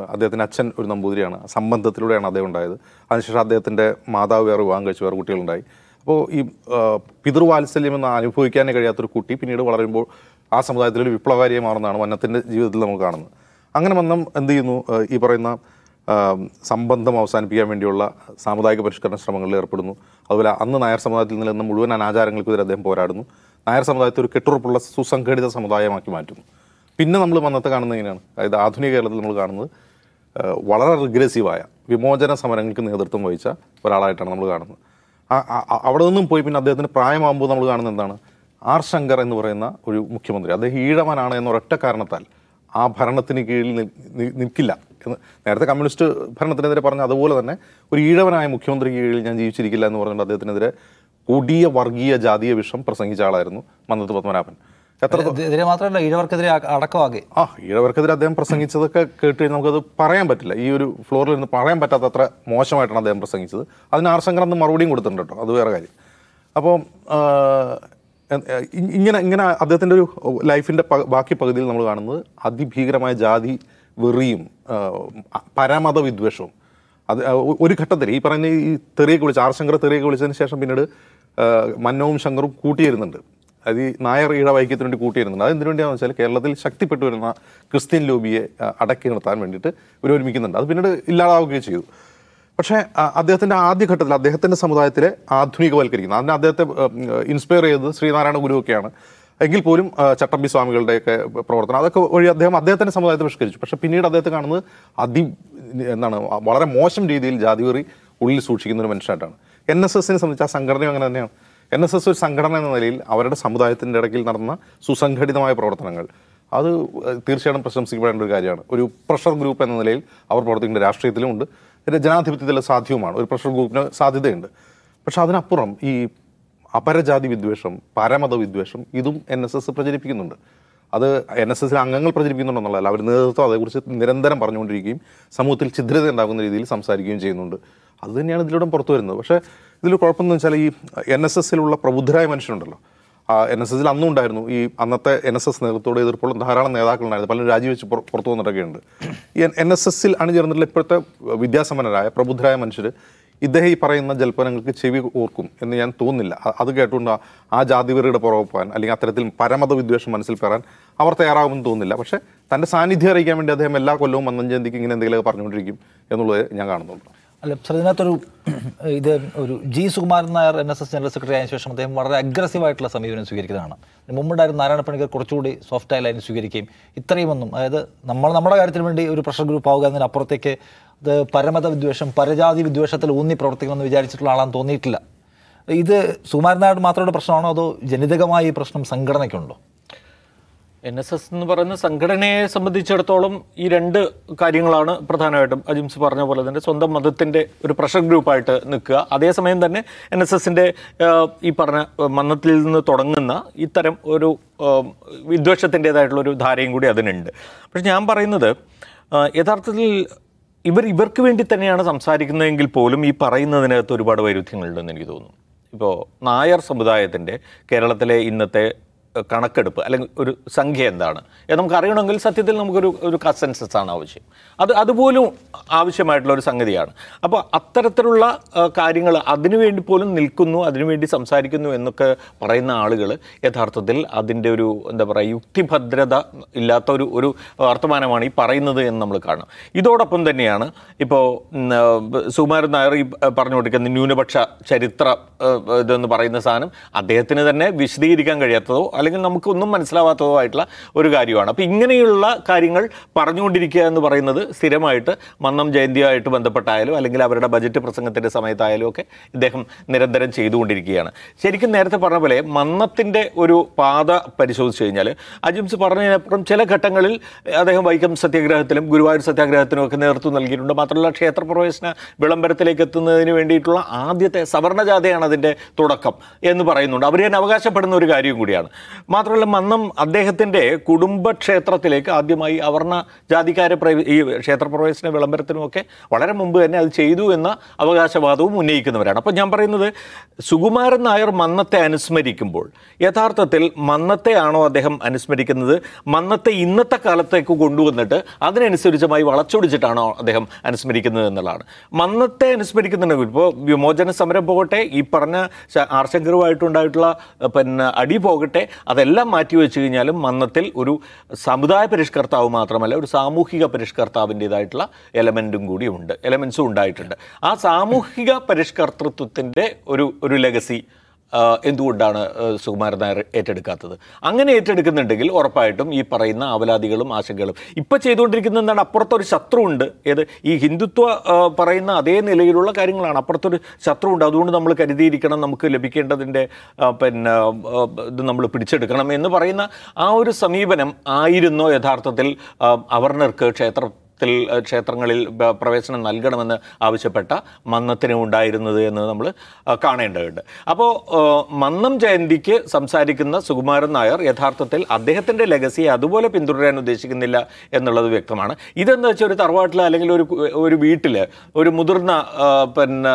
Speaker 3: അദ്ദേഹത്തിന്റെ അച്ഛൻ ഒരു നമ്പൂതിരിയാണ് സംബന്ധത്തിലൂടെയാണ് അദ്ദേഹം ഉണ്ടായത്. അതിനുശേഷം അദ്ദേഹത്തിന്റെ മാതാവ് വേറെ വിവാഹം കഴിച്ച് വേറെ കുട്ടികളുണ്ടായി. അപ്പോൾ ഈ പിതൃവാത്സല്യം എന്ന് അനുഭവിക്കാനേ കഴിയാത്തൊരു കുട്ടി പിന്നീട് വളരുമ്പോൾ ആ സമുദായത്തിലൊരു വിപ്ലവകാരിയെ മാറുന്നതാണ് വന്നത്തിന്റെ ജീവിതത്തിൽ നമ്മൾ കാണുന്നത്. അങ്ങനെ വന്നം എന്ത് ചെയ്യുന്നു? ഈ പറയുന്ന സംബന്ധം അവസാനിപ്പിക്കാൻ വേണ്ടിയുള്ള സാമുദായിക പരിഷ്കരണ ശ്രമങ്ങളിൽ ഏർപ്പെടുന്നു. അതുപോലെ അന്ന് നായർ സമുദായത്തിൽ നിലനിന്ന മുഴുവൻ അനാചാരങ്ങൾക്കെതിരെ അദ്ദേഹം പോരാടുന്നു. നായർ സമുദായത്തെ ഒരു കെട്ടുറപ്പുള്ള സുസംഘടിത സമുദായമാക്കി മാറ്റുന്നു. പിന്നെ നമ്മൾ വന്നത്തെ കാണുന്നത് എങ്ങനെയാണ്? അതായത് ആധുനിക കേരളത്തിൽ നമ്മൾ കാണുന്നത് വളരെ റിഗ്രസീവായ വിമോചന സമരങ്ങൾക്ക് നേതൃത്വം വഹിച്ച ഒരാളായിട്ടാണ് നമ്മൾ കാണുന്നത്. അവിടെ നിന്നും പോയി പിന്നെ അദ്ദേഹത്തിന് പ്രായമാകുമ്പോൾ നമ്മൾ കാണുന്നത് എന്താണ്? ആർ ശങ്കർ എന്ന് പറയുന്ന ഒരു മുഖ്യമന്ത്രി. അദ്ദേഹം ഈഴവനാണ് എന്ന ഒരൊറ്റ കാരണത്താൽ ആ ഭരണത്തിന് കീഴിൽ നിൽക്കില്ല. എന്ന് നേരത്തെ കമ്മ്യൂണിസ്റ്റ് ഭരണത്തിനെതിരെ പറഞ്ഞ അതുപോലെ തന്നെ ഒരു ഈഴവനായ മുഖ്യമന്ത്രിക്ക് കീഴിൽ ഞാൻ ജീവിച്ചിരിക്കില്ല എന്ന് പറഞ്ഞുകൊണ്ട് അദ്ദേഹത്തിനെതിരെ കൊടിയ വർഗീയ ജാതീയ വിഷം പ്രസംഗിച്ച ആളായിരുന്നു മന്നത്ത് പത്മനാഭൻ. എത്ര
Speaker 1: മാത്രമല്ല ഈഴവർക്കെതിരെ അടക്കമാകെ.
Speaker 3: ആ ഈഴവർക്കെതിരെ അദ്ദേഹം പ്രസംഗിച്ചതൊക്കെ കേട്ട് കഴിഞ്ഞാൽ നമുക്കത് പറയാൻ പറ്റില്ല. ഈ ഒരു ഫ്ലോറിൽ നിന്ന് പറയാൻ പറ്റാത്ത അത്ര മോശമായിട്ടാണ് അദ്ദേഹം പ്രസംഗിച്ചത്. അതിന് ആർ ശങ്കർ അന്ന് മറുപടിയും കൊടുത്തിട്ടുണ്ട് കേട്ടോ. അത് വേറെ കാര്യം. അപ്പോൾ ഇങ്ങനെ ഇങ്ങനെ അദ്ദേഹത്തിന്റെ ഒരു ലൈഫിന്റെ ബാക്കി പകുതിയിൽ നമ്മൾ കാണുന്നത് അതിഭീകരമായ ജാതി വെറിയും പരമത വിദ്വേഷവും. അത് ഒരു ഘട്ടത്തിൽ ഈ പറയുന്ന ഈ തെറിയൊക്കെ വിളിച്ച് ആർ ശങ്കർ തെറിയൊക്കെ വിളിച്ചതിന് ശേഷം പിന്നീട് മന്നവും ശങ്കറും കൂട്ടിയിരുന്നുണ്ട് അത് ഈ നായർ ഈഴ വൈക്യത്തിന് വേണ്ടി കൂട്ടിയിരുന്നുണ്ട് അത് വേണ്ടിയാണെന്ന് വെച്ചാൽ കേരളത്തിൽ ശക്തിപ്പെട്ടു വരുന്ന ക്രിസ്ത്യൻ ലോബിയെ അടക്കി നിർത്താൻ വേണ്ടിയിട്ട് ഇവർ ഒരുമിക്കുന്നുണ്ട് അത് പിന്നീട് ഇല്ലാതാവുകയും ചെയ്തു. പക്ഷേ അദ്ദേഹത്തിന്റെ ആദ്യഘട്ടത്തിൽ അദ്ദേഹത്തിന്റെ സമുദായത്തിലെ ആധുനികവൽക്കരിക്കുന്നത് അതിന് അദ്ദേഹത്തെ ഇൻസ്പയർ ചെയ്തത് ശ്രീനാരായണ ഗുരുവൊക്കെയാണ്. എങ്കിൽ പോലും ചട്ടമ്പി സ്വാമികളുടെയൊക്കെ പ്രവർത്തനം അതൊക്കെ വഴി അദ്ദേഹം അദ്ദേഹത്തിന്റെ സമുദായത്തെ പരിഷ്കരിച്ചു. പക്ഷേ പിന്നീട് അദ്ദേഹത്തെ കാണുന്നത് അതി എന്താണ് വളരെ മോശം രീതിയിൽ ജാതിവെറി ഉള്ളിൽ സൂക്ഷിക്കുന്ന ഒരു മനുഷ്യനായിട്ടാണ്. എൻ എസ് എസിനെ സംബന്ധിച്ച് ആ സംഘടനയും അങ്ങനെ തന്നെയാണ്. എൻ എസ് എസ് ഒരു സംഘടന എന്ന നിലയിൽ അവരുടെ സമുദായത്തിന്റെ ഇടയ്ക്കിൽ നടന്ന സുസംഘടിതമായ പ്രവർത്തനങ്ങൾ അത് തീർച്ചയായിട്ടും പ്രശംസിക്കപ്പെടേണ്ട ഒരു കാര്യമാണ്. ഒരു പ്രഷർ ഗ്രൂപ്പ് എന്ന നിലയിൽ അവർ പ്രവർത്തിക്കേണ്ട രാഷ്ട്രീയത്തിലും ഉണ്ട്. ജനാധിപത്യത്തിൽ സാധ്യവുമാണ്. ഒരു പ്രഷർ ഗ്രൂപ്പിന് സാധ്യതയുണ്ട്. പക്ഷെ അതിനപ്പുറം ഈ അപരജാതി വിദ്വേഷം പരമത വിദ്വേഷം ഇതും എൻ എസ് എസ് പ്രചരിപ്പിക്കുന്നുണ്ട്. അത് എൻ എസ് എസിലെ അംഗങ്ങൾ പ്രചരിപ്പിക്കുന്നുണ്ടെന്നുള്ളതല്ല അവർ നേതൃത്വം അതേക്കുറിച്ച് നിരന്തരം പറഞ്ഞുകൊണ്ടിരിക്കുകയും സമൂഹത്തിൽ ഛിദ്രത ഉണ്ടാകുന്ന രീതിയിൽ സംസാരിക്കുകയും ചെയ്യുന്നുണ്ട്. അതുതന്നെയാണ് ഇതിലൂടെ പുറത്തു വരുന്നത് പക്ഷേ ഇതിൽ കുഴപ്പമെന്ന് വെച്ചാൽ ഈ എൻ എസ് എസിലുള്ള പ്രബുദ്ധരായ മനുഷ്യരുണ്ടല്ലോ. എൻ എസ് എസിൽ അന്നും ഉണ്ടായിരുന്നു. ഈ അന്നത്തെ എൻ എസ് എസ് നേതൃത്വത്തോട് എതിർപ്പുള്ള ധാരാളം നേതാക്കളുണ്ടായിരുന്നു. പലരും രാജിവെച്ച് പുറ- പുറത്തു വന്നിട്ടൊക്കെയുണ്ട്. ഈ എൻ എസ് എസിൽ അണിചേർന്നിട്ടുള്ള ഇപ്പോഴത്തെ വിദ്യാസമ്പന്നരായ പ്രബുദ്ധരായ മനുഷ്യർ ഇദ്ദേഹം ഈ പറയുന്ന ജൽപ്പനങ്ങൾക്ക് ചെവി ഓർക്കും എന്ന് ഞാൻ തോന്നുന്നില്ല. അത് കേട്ടുകൊണ്ട് ആ- പുറകെ പോകാൻ അല്ലെങ്കിൽ അത്തരത്തിൽ പരമത വിദ്വേഷം മനസ്സിൽ പെറാൻ അവർ തയ്യാറാകുമെന്ന് തോന്നുന്നില്ല. പക്ഷേ തന്റെ സാന്നിധ്യം അറിയിക്കാൻ വേണ്ടി അദ്ദേഹം എല്ലാ കൊല്ലവും ജയന്തിക്ക് ഇങ്ങനെ എന്തെങ്കിലുമൊക്കെ പറഞ്ഞുകൊണ്ടിരിക്കും എന്നുള്ളത് ഞാൻ കാണുന്നുള്ളൂ
Speaker 1: അല്ല സർ ഇതിനകത്തൊരു ഇത് ഒരു G Sukumaran Nair N S S general secretary ആയതിനു ശേഷം അദ്ദേഹം വളരെ അഗ്രസീവായിട്ടുള്ള സമീപനം സ്വീകരിക്കുന്നതാണ്. മുമ്പുണ്ടായിരുന്ന നാരായണ പണിക്കർ കുറച്ചുകൂടി സോഫ്റ്റ് ആയി ലൈൻ സ്വീകരിക്കുകയും ഇത്രയുമൊന്നും അതായത് നമ്മൾ നമ്മുടെ കാര്യത്തിന് വേണ്ടി ഒരു പ്രഷർ ഗ്രൂപ്പ് ആവുക എന്നതിനപ്പുറത്തേക്ക് ഇത് പരമത വിദ്വേഷം പരജാതി വിദ്വേഷത്തിൽ ഊന്നി പ്രവർത്തിക്കണമെന്ന് വിചാരിച്ചിട്ടുള്ള ആളാണെന്ന് തോന്നിയിട്ടില്ല. ഇത് സുകുമാരൻ നായർ മാത്രമുള്ള പ്രശ്നമാണോ അതോ ജനിതകമായ ഈ പ്രശ്നം സംഘടനയ്ക്കുണ്ടോ?
Speaker 2: എൻ എസ് എസ് എന്ന് പറയുന്ന സംഘടനയെ സംബന്ധിച്ചിടത്തോളം ഈ രണ്ട് കാര്യങ്ങളാണ് പ്രധാനമായിട്ടും അജിംസ് പറഞ്ഞ പോലെ തന്നെ സ്വന്തം മതത്തിന്റെ ഒരു പ്രഷർ ഗ്രൂപ്പായിട്ട് നിൽക്കുക. അതേസമയം തന്നെ എൻ എസ് എസിന്റെ ഈ പറഞ്ഞ മന്നത്തിൽ നിന്ന് തുടങ്ങുന്ന ഇത്തരം ഒരു ഒരു ധാരയും കൂടി അതിനുണ്ട്. പക്ഷെ ഞാൻ പറയുന്നത് യഥാർത്ഥത്തിൽ ഇവർ ഇവർക്ക് വേണ്ടി തന്നെയാണ് സംസാരിക്കുന്നതെങ്കിൽ പോലും ഈ പറയുന്നതിനകത്ത് ഒരുപാട് വൈരുദ്ധ്യങ്ങളുണ്ടെന്ന് എനിക്ക് തോന്നുന്നു. ഇപ്പോൾ നായർ സമുദായത്തിന്റെ കേരളത്തിലെ ഇന്നത്തെ കണക്കെടുപ്പ് അല്ലെങ്കിൽ ഒരു സംഖ്യ എന്താണ്? നമുക്ക് അറിയണമെങ്കിൽ സത്യത്തിൽ നമുക്കൊരു ഒരു കൺസെൻസസ് ആണ് ആവശ്യം. അത് അതുപോലും ആവശ്യമായിട്ടുള്ള ഒരു സംഗതിയാണ്. അപ്പോൾ അത്തരത്തിലുള്ള കാര്യങ്ങൾ അതിനുവേണ്ടി പോലും നിൽക്കുന്നു അതിനുവേണ്ടി സംസാരിക്കുന്നു എന്നൊക്കെ പറയുന്ന ആളുകൾ യഥാർത്ഥത്തിൽ അതിന്റെ ഒരു എന്താ പറയുക യുക്തിഭദ്രത ഇല്ലാത്ത ഒരു ഒരു വർത്തമാനമാണ് ഈ പറയുന്നത് എന്ന് നമ്മൾ കാണും. ഇതോടൊപ്പം തന്നെയാണ് ഇപ്പോൾ സുകുമാരൻ നായർ ഈ പറഞ്ഞു കൊടുക്കുന്ന ന്യൂനപക്ഷ ചരിത്ര ഇതെന്ന് പറയുന്ന സാധനം അദ്ദേഹത്തിന് തന്നെ വിശദീകരിക്കാൻ കഴിയാത്തതോ അല്ലെങ്കിൽ നമുക്കൊന്നും മനസ്സിലാവാത്തതോ ആയിട്ടുള്ള ഒരു കാര്യമാണ്. അപ്പോൾ ഇങ്ങനെയുള്ള കാര്യങ്ങൾ പറഞ്ഞുകൊണ്ടിരിക്കുക എന്ന് പറയുന്നത് സ്ഥിരമായിട്ട് മന്നം ജയന്തിയുമായിട്ട് ബന്ധപ്പെട്ടായാലും അല്ലെങ്കിൽ അവരുടെ ബജറ്റ് പ്രസംഗത്തിന്റെ സമയത്തായാലും ഒക്കെ ഇദ്ദേഹം നിരന്തരം ചെയ്തുകൊണ്ടിരിക്കുകയാണ്. ശരിക്കും നേരത്തെ പറഞ്ഞ പോലെ മന്നത്തിന്റെ ഒരു പാത പരിശോധിച്ച് കഴിഞ്ഞാൽ അജിംസ് പറഞ്ഞതിനപ്പുറം ചില ഘട്ടങ്ങളിൽ അദ്ദേഹം വൈക്കം സത്യാഗ്രഹത്തിലും ഗുരുവായൂർ സത്യാഗ്രഹത്തിനും ഒക്കെ നേതൃത്വം നൽകിയിട്ടുണ്ട്. മാത്രമല്ല ക്ഷേത്രപ്രവേശന വിളംബരത്തിലേക്ക് എത്തുന്നതിന് വേണ്ടിയിട്ടുള്ള ആദ്യത്തെ സവർണജാഥയാണ് അതിന്റെ തുടക്കം എന്ന് പറയുന്നുണ്ട്. അവർ തന്നെ അവകാശപ്പെടുന്ന ഒരു കാര്യം കൂടിയാണ്. മാത്രമല്ല മന്നം അദ്ദേഹത്തിന്റെ കുടുംബക്ഷേത്രത്തിലേക്ക് ആദ്യമായി അവർണ ജാതിക്കാരെ ഈ ക്ഷേത്രപ്രവേശന വിളംബരത്തിനുമൊക്കെ വളരെ മുമ്പ് തന്നെ അത് ചെയ്തു എന്ന അവകാശവാദവും ഉന്നയിക്കുന്നവരാണ്. അപ്പോൾ ഞാൻ പറയുന്നത് സുകുമാരൻ നായർ മന്നത്തെ അനുസ്മരിക്കുമ്പോൾ യഥാർത്ഥത്തിൽ മന്നത്തെയാണോ അദ്ദേഹം അനുസ്മരിക്കുന്നത്? മന്നത്തെ ഇന്നത്തെ കാലത്തേക്ക് കൊണ്ടുവന്നിട്ട് അതിനനുസരിച്ചുമായി വളച്ചൊടിച്ചിട്ടാണോ അദ്ദേഹം അനുസ്മരിക്കുന്നത് എന്നുള്ളതാണ്. മന്നത്തെ അനുസ്മരിക്കുന്നുണ്ടെങ്കിൽ ഇപ്പോൾ വിമോചന സമരം പോകട്ടെ ഈ പറഞ്ഞ ആർശങ്കറുമായിട്ടുണ്ടായിട്ടുള്ള പിന്നെ അടി പോകട്ടെ അതെല്ലാം മാറ്റി വെച്ച് കഴിഞ്ഞാലും മന്നത്തിൽ ഒരു സമുദായ പരിഷ്കർത്താവ് മാത്രമല്ല ഒരു സാമൂഹിക പരിഷ്കർത്താവിന്റെതായിട്ടുള്ള എലമെന്റും കൂടി ഉണ്ട് എലമെൻസും ഉണ്ടായിട്ടുണ്ട്. ആ സാമൂഹിക പരിഷ്കർത്തൃത്വത്തിന്റെ ഒരു ഒരു ലെഗസി എന്തുകൊണ്ടാണ് സുകുമാരൻ നായർ ഏറ്റെടുക്കാത്തത്? അങ്ങനെ ഏറ്റെടുക്കുന്നുണ്ടെങ്കിൽ ഉറപ്പായിട്ടും ഈ പറയുന്ന അവലാദികളും ആശങ്കകളും. ഇപ്പം ചെയ്തുകൊണ്ടിരിക്കുന്ന എന്താണ്? അപ്പുറത്തൊരു ശത്രുവുണ്ട്. ഏത്? ഈ ഹിന്ദുത്വ പറയുന്ന അതേ നിലയിലുള്ള കാര്യങ്ങളാണ്. അപ്പുറത്തൊരു ശത്രുവുണ്ട്. അതുകൊണ്ട് നമ്മൾ കരുതിയിരിക്കണം നമുക്ക് ലഭിക്കേണ്ടതിന്റെ പിന്നെ ഇത് നമ്മൾ പിടിച്ചെടുക്കണം എന്ന് പറയുന്ന ആ ഒരു സമീപനം ആയിരുന്നോ യഥാർത്ഥത്തിൽ അവർണർക്ക് ക്ഷേത്ര ത്തിൽ ഏഹ്, ക്ഷേത്രങ്ങളിൽ പ്രവേശനം നൽകണമെന്ന് ആവശ്യപ്പെട്ട മന്നത്തിന് ഉണ്ടായിരുന്നത് എന്ന് നമ്മൾ കാണേണ്ടതുണ്ട്. അപ്പോൾ മന്നം ജയന്തിക്ക് സംസാരിക്കുന്ന സുകുമാരൻ നായർ യഥാർത്ഥത്തിൽ അദ്ദേഹത്തിന്റെ ലെഗസിയെ അതുപോലെ പിന്തുടരാൻ ഉദ്ദേശിക്കുന്നില്ല എന്നുള്ളത് വ്യക്തമാണ്. ഇതെന്ന് വെച്ചാൽ ഒരു തറവാട്ടിൽ അല്ലെങ്കിൽ ഒരു ഒരു വീട്ടിൽ ഒരു മുതിർന്ന പിന്നെ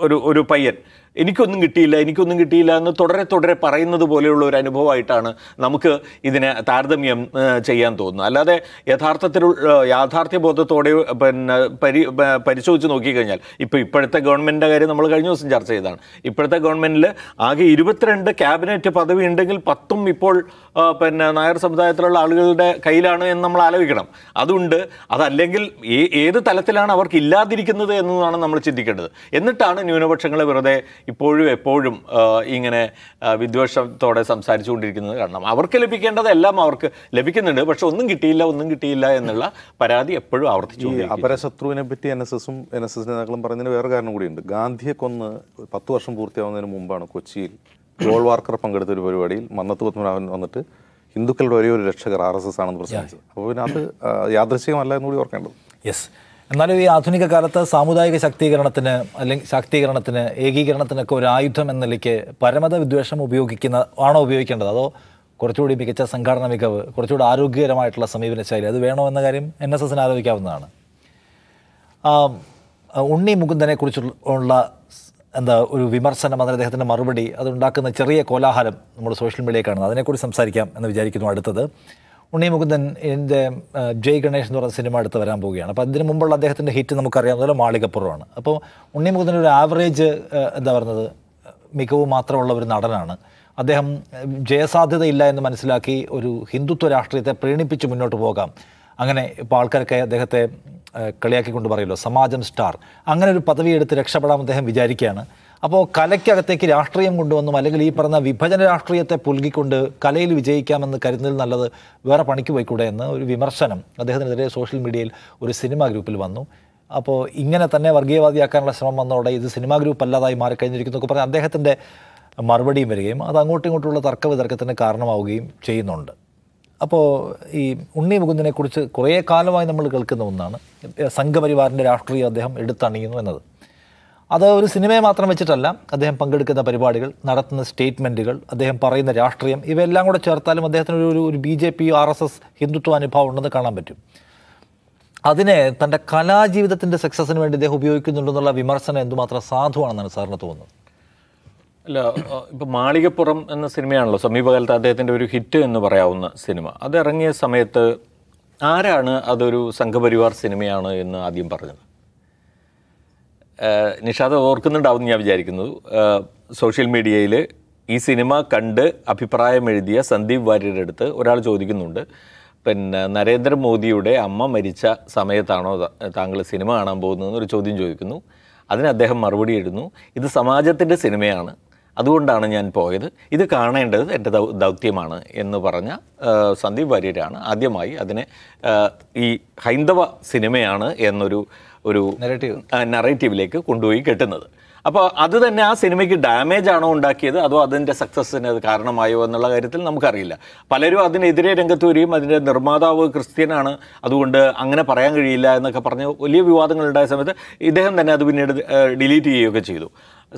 Speaker 2: ഒരു ഒരു പയ്യൻ എനിക്കൊന്നും കിട്ടിയില്ല എനിക്കൊന്നും കിട്ടിയില്ല എന്ന് തുടരെ തുടരെ പറയുന്നത് പോലെയുള്ള ഒരു അനുഭവമായിട്ടാണ് നമുക്ക് ഇതിനെ താരതമ്യം ചെയ്യാൻ തോന്നുന്നത്. അല്ലാതെ യഥാർത്ഥത്തിലുള്ള യാഥാർത്ഥ്യ ബോധത്തോടെ പിന്നെ പരി പരിശോധിച്ച് നോക്കിക്കഴിഞ്ഞാൽ ഇപ്പോൾ ഇപ്പോഴത്തെ ഗവൺമെന്റിന്റെ കാര്യം നമ്മൾ കഴിഞ്ഞ ദിവസം ചർച്ച ചെയ്തതാണ്. ഇപ്പോഴത്തെ ഗവൺമെന്റിൽ ആകെ ഇരുപത്തിരണ്ട് ക്യാബിനറ്റ് പദവി ഉണ്ടെങ്കിൽ പത്തും ഇപ്പോൾ പിന്നെ നായർ സമുദായത്തിലുള്ള ആളുകളുടെ കയ്യിലാണ് എന്ന് നമ്മൾ ആലോചിക്കണം. അതുണ്ട് അതല്ലെങ്കിൽ ഏത് തലത്തിലാണ് അവർക്ക് ഇല്ലാതിരിക്കുന്നത് എന്നതാണ് നമ്മൾ ചിന്തിക്കേണ്ടത്. എന്നിട്ടാണ് ന്യൂനപക്ഷങ്ങളെ വെറുതെ ഇപ്പോഴും എപ്പോഴും ഇങ്ങനെ വിദ്വേഷത്തോടെ സംസാരിച്ചുകൊണ്ടിരിക്കുന്നത് കാരണം അവർക്ക് ലഭിക്കേണ്ടതെല്ലാം അവർക്ക് ലഭിക്കുന്നുണ്ട്. പക്ഷെ ഒന്നും കിട്ടിയില്ല ഒന്നും കിട്ടിയില്ല എന്നുള്ള പരാതി എപ്പോഴും ആവർത്തിച്ചു
Speaker 3: അപരശത്രുവിനെ പറ്റി എൻ എസ് എസും എൻ എസ് എസ് നേതാക്കളും പറയുന്നതിന് വേറെ കാരണം കൂടിയുണ്ട്. ഗാന്ധിയെ കൊന്ന് പത്ത് വർഷം പൂർത്തിയാവുന്നതിന് മുമ്പാണ് കൊച്ചിയിൽ ഗോൾ വാർക്കർ പങ്കെടുത്ത ഒരു പരിപാടിയിൽ മന്നത്ത് പത്മനാഭൻ വന്നിട്ട് ഹിന്ദുക്കളുടെ ഒരേ ഒരു രക്ഷകർ ആർ എസ് എസ് ആണെന്ന് പ്രസംഗിച്ചത്. അപ്പോൾ പിന്നെ അത് യാദൃശ്യമല്ല യാദൃശ്ചികമല്ല എന്നുകൂടി ഓർക്കേണ്ടത്
Speaker 1: യെസ് എന്നാലും ഈ ആധുനിക കാലത്ത് സാമുദായിക ശാക്തീകരണത്തിന് അല്ലെങ്കിൽ ശാക്തീകരണത്തിന് ഏകീകരണത്തിനൊക്കെ ഒരു ആയുധം എന്ന നിലയ്ക്ക് പരമത വിദ്വേഷം ഉപയോഗിക്കുന്ന ആണോ ഉപയോഗിക്കേണ്ടത്? അതോ കുറച്ചുകൂടി മികച്ച സംഘാടന മികവ് കുറച്ചുകൂടി ആരോഗ്യകരമായിട്ടുള്ള സമീപന ശൈലി അത് വേണോ എന്ന കാര്യം എൻ എസ് എസിന് ആലോചിക്കാവുന്നതാണ്. ഉണ്ണി മുകുന്ദനെ കുറിച്ചുള്ള എന്താ ഒരു വിമർശനം അതിന് അദ്ദേഹത്തിന്റെ മറുപടി അതുണ്ടാക്കുന്ന ചെറിയ കോലാഹലം നമ്മൾ സോഷ്യൽ മീഡിയയിൽ കാണുന്നത് അതിനെക്കുറിച്ച് സംസാരിക്കാം എന്ന് വിചാരിക്കുന്നു അടുത്തത്. ഉണ്ണി മുകുന്ദൻ എന്റെ ജയ് ഗണേഷ് എന്ന് പറഞ്ഞ സിനിമ അടുത്ത് വരാൻ പോവുകയാണ്. അപ്പോൾ അതിന് മുമ്പുള്ള അദ്ദേഹത്തിന്റെ ഹിറ്റ് നമുക്കറിയാവുന്നതുപോലെ മാളികപ്പുറമാണ്. അപ്പോൾ ഉണ്ണി മുകുന്ദൻ ഒരു ആവറേജ് എന്താ പറയുന്നത് മികവ് മാത്രമുള്ള ഒരു നടനാണ്. അദ്ദേഹം ജയസാധ്യതയില്ല എന്ന് മനസ്സിലാക്കി ഒരു ഹിന്ദുത്വ രാഷ്ട്രീയത്തെ പ്രീണിപ്പിച്ച് മുന്നോട്ട് പോകാം. അങ്ങനെ ഇപ്പോൾ ആൾക്കാരൊക്കെ അദ്ദേഹത്തെ കളിയാക്കിക്കൊണ്ട് പറയുമല്ലോ സമാജം സ്റ്റാർ. അങ്ങനെ ഒരു പദവി എടുത്ത് രക്ഷപ്പെടാൻ അദ്ദേഹം വിചാരിക്കുകയാണ്. അപ്പോൾ കലയ്ക്കകത്തേക്ക് രാഷ്ട്രീയം കൊണ്ടുവന്നും അല്ലെങ്കിൽ ഈ പറഞ്ഞ വിഭജന രാഷ്ട്രീയത്തെ പുൽകിക്കൊണ്ട് കലയിൽ വിജയിക്കാമെന്ന് കരുതുന്നതിൽ നല്ലത് വേറെ പണിക്ക് പോയിക്കൂടെ എന്ന് ഒരു വിമർശനം അദ്ദേഹത്തിനെതിരെ സോഷ്യൽ മീഡിയയിൽ ഒരു സിനിമാ ഗ്രൂപ്പിൽ വന്നു. അപ്പോൾ ഇങ്ങനെ തന്നെ വർഗീയവാദിയാക്കാനുള്ള ശ്രമം വന്നതോടെ ഇത് സിനിമാ ഗ്രൂപ്പ് അല്ലാതായി മാറിക്കഴിഞ്ഞിരിക്കുന്നു ഒക്കെ പറഞ്ഞ് അദ്ദേഹത്തിന്റെ മറുപടിയും വരികയും അത് അങ്ങോട്ടും ഇങ്ങോട്ടുള്ള തർക്ക വിതർക്കത്തിന് കാരണമാവുകയും ചെയ്യുന്നുണ്ട്. അപ്പോൾ ഈ ഉണ്ണി മുകുന്ദനെക്കുറിച്ച് കുറേ കാലമായി നമ്മൾ കേൾക്കുന്ന ഒന്നാണ്. സംഘപരിവാറിന്റെ രാഷ്ട്രീയം അദ്ദേഹം എടുത്തണിയുന്നു എന്നത്. അത് ഒരു സിനിമയെ മാത്രം വെച്ചിട്ടല്ല അദ്ദേഹം പങ്കെടുക്കുന്ന പരിപാടികൾ നടത്തുന്ന സ്റ്റേറ്റ്മെന്റുകൾ അദ്ദേഹം പറയുന്ന രാഷ്ട്രീയം ഇവയെല്ലാം കൂടെ ചേർത്താലും അദ്ദേഹത്തിന് ഒരു ഒരു B J P R S S Hindutva അനുഭവം ഉണ്ടെന്ന് കാണാൻ പറ്റും. അതിനെ തന്റെ കലാജീവിതത്തിന്റെ സക്സസിന് വേണ്ടി അദ്ദേഹം ഉപയോഗിക്കുന്നുണ്ടെന്നുള്ള വിമർശനം എന്തുമാത്രം സാധുവാണെന്നാണ് സാറിന് തോന്നുന്നത്?
Speaker 2: അല്ല ഇപ്പോൾ മാളികപ്പുറം എന്ന സിനിമയാണല്ലോ സമീപകാലത്ത് അദ്ദേഹത്തിന്റെ ഒരു ഹിറ്റ് എന്ന് പറയാവുന്ന സിനിമ. അത് ഇറങ്ങിയ സമയത്ത് ആരാണ് അതൊരു സംഘപരിവാർ സിനിമയാണ് എന്ന് ആദ്യം പറഞ്ഞത്? നിഷാദ് ഓർക്കുന്നുണ്ടാവും ഞാൻ വിചാരിക്കുന്നു. സോഷ്യൽ മീഡിയയിൽ ഈ സിനിമ കണ്ട് അഭിപ്രായം എഴുതിയ സന്ദീപ് വാര്യരുടെ അടുത്ത് ഒരാൾ ചോദിക്കുന്നുണ്ട്. പിന്നെ നരേന്ദ്രമോദിയുടെ അമ്മ മരിച്ച സമയത്താണോ താങ്കൾ സിനിമ കാണാൻ പോകുന്നതെന്ന് ഒരു ചോദ്യം ചോദിക്കുന്നു. അതിന് അദ്ദേഹം മറുപടി ഇടുന്നു. ഇത് സമാജത്തിന്റെ സിനിമയാണ്. അതുകൊണ്ടാണ് ഞാൻ പോയത്. ഇത് കാണേണ്ടത് എന്റെ ദൗത്യമാണ് എന്ന് പറഞ്ഞ സന്ദീപ് വാര്യരാണ് ആദ്യമായി അതിനെ ഈ ഹൈന്ദവ സിനിമയാണ് എന്നൊരു ഒരു. നറേറ്റീവിലേക്ക് കൊണ്ടുപോയി കെട്ടുന്നത്. അപ്പോൾ അത് തന്നെ ആ സിനിമയ്ക്ക് ഡാമേജ് ആണോ ഉണ്ടാക്കിയത്? അതോ അതിന്റെ സക്സസ്സിന് അത് കാരണമായോ എന്നുള്ള കാര്യത്തിൽ നമുക്കറിയില്ല. പലരും അതിനെതിരെ രംഗത്ത് വരികയും അതിന്റെ നിർമ്മാതാവ് ക്രിസ്ത്യനാണ്. അതുകൊണ്ട് അങ്ങനെ പറയാൻ കഴിയില്ല എന്നൊക്കെ പറഞ്ഞ് വലിയ വിവാദങ്ങൾ ഉണ്ടായ സമയത്ത് ഇദ്ദേഹം തന്നെ അത് പിന്നീട് ഡിലീറ്റ് ചെയ്യുകയൊക്കെ ചെയ്തു.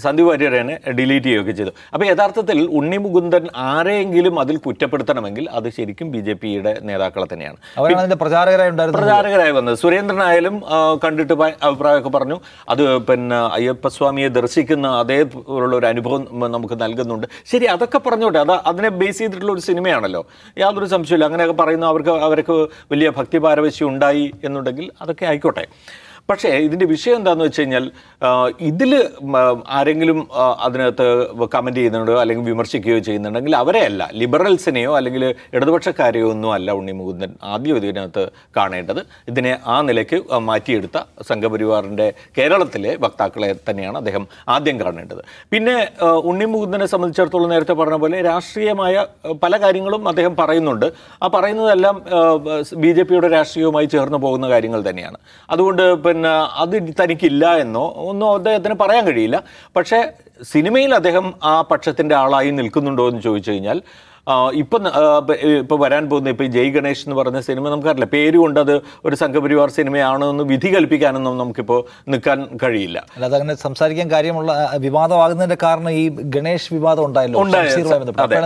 Speaker 2: സന്ദീപ് വാര്യരനെ ഡിലീറ്റ് ചെയ്യുകയൊക്കെ ചെയ്തു അപ്പോൾ യഥാർത്ഥത്തിൽ ഉണ്ണി മുകുന്ദൻ ആരെയെങ്കിലും അതിൽ കുറ്റപ്പെടുത്തണമെങ്കിൽ അത് ശരിക്കും ബി ജെ പിയുടെ നേതാക്കളെ തന്നെയാണ്.
Speaker 1: അതിന്റെ പ്രചാരകരായി
Speaker 2: പ്രചാരകരായി വന്നത്. സുരേന്ദ്രനായാലും കണ്ടിട്ട് അഭിപ്രായമൊക്കെ പറഞ്ഞു. അത് പിന്നെ അയ്യപ്പസ്വാമിയെ ദർശിക്കുന്ന അതേപോലുള്ള ഒരു അനുഭവം നമുക്ക് നൽകുന്നുണ്ട്. ശരി അതൊക്കെ പറഞ്ഞോട്ടെ. അത് അതിനെ ബേസ് ചെയ്തിട്ടുള്ള ഒരു സിനിമയാണല്ലോ. യാതൊരു സംശയമില്ല അങ്ങനെയൊക്കെ പറയുന്ന അവർക്ക് അവർക്ക് വലിയ ഭക്തി പാരവശ്യം ഉണ്ടായി എന്നുണ്ടെങ്കിൽ അതൊക്കെ ആയിക്കോട്ടെ. പക്ഷേ ഇതിന്റെ വിഷയം എന്താണെന്ന് വെച്ച് കഴിഞ്ഞാൽ ഇതിൽ ആരെങ്കിലും അതിനകത്ത് കമന്റ് ചെയ്യുന്നുണ്ടോ അല്ലെങ്കിൽ വിമർശിക്കുകയോ ചെയ്യുന്നുണ്ടെങ്കിൽ അവരെയല്ല ലിബറൽസിനെയോ അല്ലെങ്കിൽ ഇടതുപക്ഷക്കാരെയോ ഒന്നും അല്ല ഉണ്ണി മുകുന്ദൻ ആദ്യം ഇതിനകത്ത് കാണേണ്ടത്. ഇതിനെ ആ നിലയ്ക്ക് മാറ്റിയെടുത്ത സംഘപരിവാറിന്റെ കേരളത്തിലെ വക്താക്കളെ തന്നെയാണ് അദ്ദേഹം ആദ്യം കാണേണ്ടത്. പിന്നെ ഉണ്ണി മുകുന്ദനെ സംബന്ധിച്ചിടത്തോളം നേരത്തെ പറഞ്ഞ പോലെ രാഷ്ട്രീയമായ പല കാര്യങ്ങളും അദ്ദേഹം പറയുന്നുണ്ട്. ആ പറയുന്നതെല്ലാം ബി ജെ പിയുടെ രാഷ്ട്രീയവുമായി ചേർന്ന് പോകുന്ന കാര്യങ്ങൾ തന്നെയാണ്. അതുകൊണ്ട് പിന്നെ അത് തനിക്കില്ല എന്നോ ഒന്നും അദ്ദേഹത്തിന് പറയാൻ കഴിയില്ല. പക്ഷേ സിനിമയിൽ അദ്ദേഹം ആ പക്ഷത്തിന്റെ ആളായി നിൽക്കുന്നുണ്ടോ എന്ന് ചോദിച്ചു കഴിഞ്ഞാൽ ഇപ്പം ആ, ഇപ്പം, ഇപ്പം വരാൻ പോകുന്ന ഇപ്പം ഈ ജയ് ഗണേഷ് എന്ന് പറഞ്ഞ സിനിമ നമുക്കറിയില്ല. പേര് കൊണ്ട് അത് ഒരു സംഘപരിവാർ സിനിമയാണോ എന്ന് വിധി കൽപ്പിക്കാനൊന്നും നമുക്കിപ്പോൾ നിൽക്കാൻ കഴിയില്ല.
Speaker 1: അല്ലാതെ അങ്ങനെ സംസാരിക്കാൻ കാര്യമുള്ള വിവാദമാകുന്നതിന്റെ വിവാദമാകുന്നതിന്റെ കാരണം ഈ ഗണേഷ് വിവാദം ഉണ്ടായല്ലോ.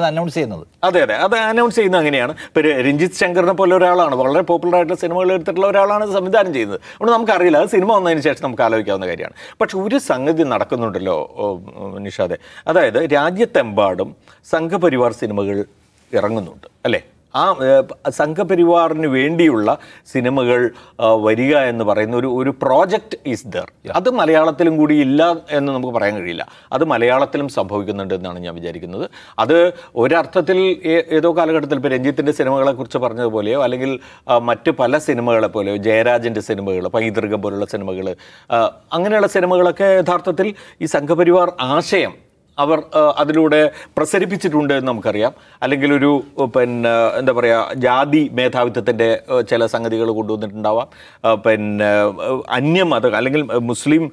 Speaker 1: അനൗൺസ് ചെയ്യുന്നത്.
Speaker 2: അതെ അതെ. അത് അനൗൺസ് ചെയ്യുന്നത് അങ്ങനെയാണ്. ഇപ്പോൾ രഞ്ജിത്ത് ശങ്കറിനെ പോലെ ഒരാളാണ്. വളരെ പോപ്പുലർ ആയിട്ടുള്ള സിനിമകൾ എടുത്തിട്ടുള്ള ഒരാളാണ് സംവിധാനം ചെയ്യുന്നത്. അതുകൊണ്ട് നമുക്കറിയില്ല. അത് സിനിമ വന്നതിന് ശേഷം നമുക്ക് ആലോചിക്കാവുന്ന കാര്യമാണ്. പക്ഷെ ഒരു സംഗതി നടക്കുന്നുണ്ടല്ലോ നിഷാദെ. അതായത് രാജ്യത്തെമ്പാടും സംഘപരിവാർ സിനിമകൾ ഇറങ്ങുന്നുണ്ട് അല്ലേ? ആ സംഘപരിവാറിന് വേണ്ടിയുള്ള സിനിമകൾ വരിക എന്ന് പറയുന്ന ഒരു ഒരു പ്രോജക്റ്റ് ഈസ് ദർ. അത് മലയാളത്തിലും കൂടി ഇല്ല എന്ന് നമുക്ക് പറയാൻ കഴിയില്ല. അത് മലയാളത്തിലും സംഭവിക്കുന്നുണ്ട് എന്നാണ് ഞാൻ വിചാരിക്കുന്നത്. അത് ഒരർത്ഥത്തിൽ ഏതോ കാലഘട്ടത്തിൽ ഇപ്പോൾ രഞ്ജിത്തിന്റെ സിനിമകളെക്കുറിച്ച് പറഞ്ഞതുപോലെയോ അല്ലെങ്കിൽ മറ്റ് പല സിനിമകളെ പോലെയോ ജയരാജന്റെ സിനിമകൾ പൈതൃകം പോലുള്ള സിനിമകൾ അങ്ങനെയുള്ള സിനിമകളൊക്കെ യഥാർത്ഥത്തിൽ ഈ സംഘപരിവാർ ആശയം അവർ അതിലൂടെ പ്രസരിപ്പിച്ചിട്ടുണ്ട് എന്ന് നമുക്കറിയാം. അല്ലെങ്കിൽ ഒരു പിന്നെ എന്താ പറയുക ജാതി മേധാവിത്വത്തിന്റെ ചില സംഗതികൾ കൊണ്ടുവന്നിട്ടുണ്ടാവാം. പിന്നെ അന്യമത അല്ലെങ്കിൽ മുസ്ലിം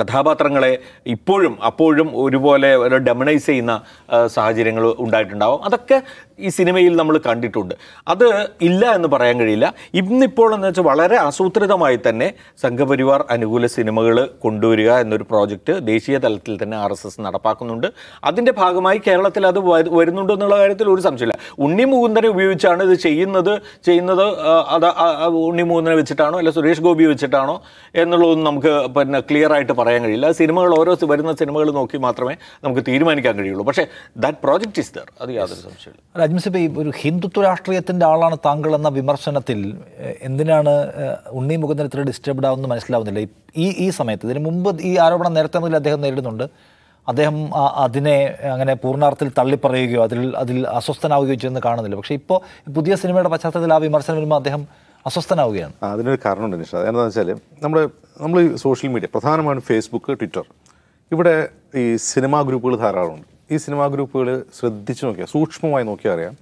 Speaker 2: കഥാപാത്രങ്ങളെ ഇപ്പോഴും അപ്പോഴും ഒരുപോലെ ഡെമണൈസ് ചെയ്യുന്ന സാഹചര്യങ്ങൾ ഉണ്ടായിട്ടുണ്ടാവാം. അതൊക്കെ ഈ സിനിമയിൽ നമ്മൾ കണ്ടിട്ടുണ്ട്. അത് ഇല്ല എന്ന് പറയാൻ കഴിയില്ല. ഇന്നിപ്പോൾ എന്ന് വെച്ചാൽ വളരെ ആസൂത്രിതമായി തന്നെ സംഘപരിവാർ അനുകൂല സിനിമകൾ കൊണ്ടുവരിക എന്നൊരു പ്രോജക്റ്റ് ദേശീയ തലത്തിൽ തന്നെ ആർ എസ് നടപ്പാക്കുന്നുണ്ട് അതിന്റെ ഭാഗമായി കേരളത്തിൽ അത് വരുന്നുണ്ടോ എന്നുള്ള കാര്യത്തിൽ ഒരു സംശയമില്ല. ഉണ്ണി മുകുന്ദനെ ഉപയോഗിച്ചാണ് ഇത് ചെയ്യുന്നത് ചെയ്യുന്നത് അത് ഉണ്ണി മുകുന്ദനെ വെച്ചിട്ടാണോ അല്ല സുരേഷ് ഗോപി വെച്ചിട്ടാണോ എന്നുള്ളതൊന്നും നമുക്ക് പിന്നെ ക്ലിയർ ആയിട്ട് പറയാൻ കഴിയില്ല. സിനിമകൾ ഓരോ വരുന്ന സിനിമകൾ നോക്കി മാത്രമേ നമുക്ക് തീരുമാനിക്കാൻ കഴിയുള്ളൂ. പക്ഷേ ദാറ്റ് പ്രോജക്റ്റ് ഇസ് ദർ അത് യാതൊരു സംശയമില്ല
Speaker 1: രാജ്മസിബ ഈ ഒരു ഹിന്ദുത്വ രാഷ്ട്രീയത്തിന്റെ ആളാണ് താങ്കൾ എന്ന വിമർശനത്തിൽ എന്തിനാണ് ഉണ്ണി മുകുന്ദൻ ഇത്ര ഡിസ്റ്റർബ്ഡ് ആവുമെന്ന് മനസ്സിലാവുന്നില്ല. ഈ ഈ സമയത്ത് ഇതിന് മുമ്പ് ഈ ആരോപണം നേരത്തെ മുതൽ അദ്ദേഹം നേരിടുന്നുണ്ട്. അദ്ദേഹം അതിനെ അങ്ങനെ പൂർണാർത്ഥത്തിൽ തള്ളിപ്പറയുകയോ അതിൽ അതിൽ അസ്വസ്ഥനാവുകയോ ചെയ്യുന്ന കാണുന്നില്ല. പക്ഷേ ഇപ്പോൾ പുതിയ സിനിമയുടെ പശ്ചാത്തലത്തിൽ ആ വിമർശനം വരുമ്പോൾ അദ്ദേഹം അസ്വസ്ഥനാവുകയാണ്.
Speaker 3: അതിനൊരു കാരണമുണ്ട് നിഷ. എന്താണെന്ന് വെച്ചാൽ നമ്മൾ നമ്മൾ സോഷ്യൽ മീഡിയ പ്രധാനമായും ഫേസ്ബുക്ക് ട്വിറ്റർ ഇവിടെ ഈ സിനിമാ ഗ്രൂപ്പുകൾ ധാരാളമുണ്ട്. ഈ സിനിമാ ഗ്രൂപ്പുകൾ ശ്രദ്ധിച്ച് നോക്കിയാൽ സൂക്ഷ്മമായി നോക്കിയാൽ അറിയാം.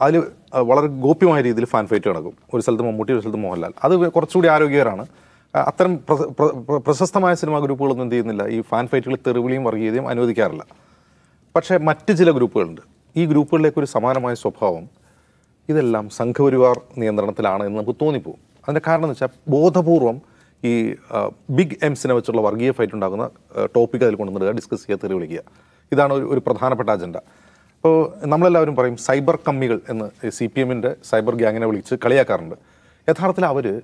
Speaker 3: അതിൽ വളരെ ഗോപ്യമായ രീതിയിൽ ഫാൻ ഫൈറ്റ് നടക്കും. ഒരു സ്ഥലത്ത് മമ്മൂട്ടി ഒരു സ്ഥലത്ത് മോഹൻലാൽ. അത് കുറച്ചുകൂടി ആരോഗ്യകരമാണ് അത്തരം പ്ര- പ്ര- പ്ര- പ്രശസ്തമായ സിനിമാ ഗ്രൂപ്പുകളൊന്നും എന്ത് ചെയ്യുന്നില്ല. ഈ ഫാൻ ഫൈറ്റുകൾ തെറിവിളിയും വർഗീയതയും അനുവദിക്കാറില്ല. പക്ഷേ മറ്റ് ചില ഗ്രൂപ്പുകളുണ്ട്. ഈ ഗ്രൂപ്പുകളിലേക്ക് ഒരു സമാനമായ സ്വഭാവം ഇതെല്ലാം സംഘപരിവാർ നിയന്ത്രണത്തിലാണ് എന്ന് നമുക്ക് തോന്നിപ്പോകും. അതിന്റെ കാരണം എന്ന് വെച്ചാൽ ബോധപൂർവം ഈ ബിഗ് എംസിനെ വെച്ചുള്ള വർഗീയ ഫൈറ്റ് ഉണ്ടാകുന്ന ടോപ്പിക് അതിൽ കൊണ്ടുവന്നിടുക ഡിസ്കസ് ചെയ്യുക തെറി വിളിക്കുക ഇതാണ് ഒരു ഒരു പ്രധാനപ്പെട്ട അജണ്ട അപ്പോൾ നമ്മളെല്ലാവരും പറയും സൈബർ കമ്മികൾ എന്ന് സി പി എമ്മിന്റെ സൈബർ ഗ്യാങ്ങിനെ വിളിച്ച് കളിയാക്കാറുണ്ട്. യഥാർത്ഥത്തിൽ അവർ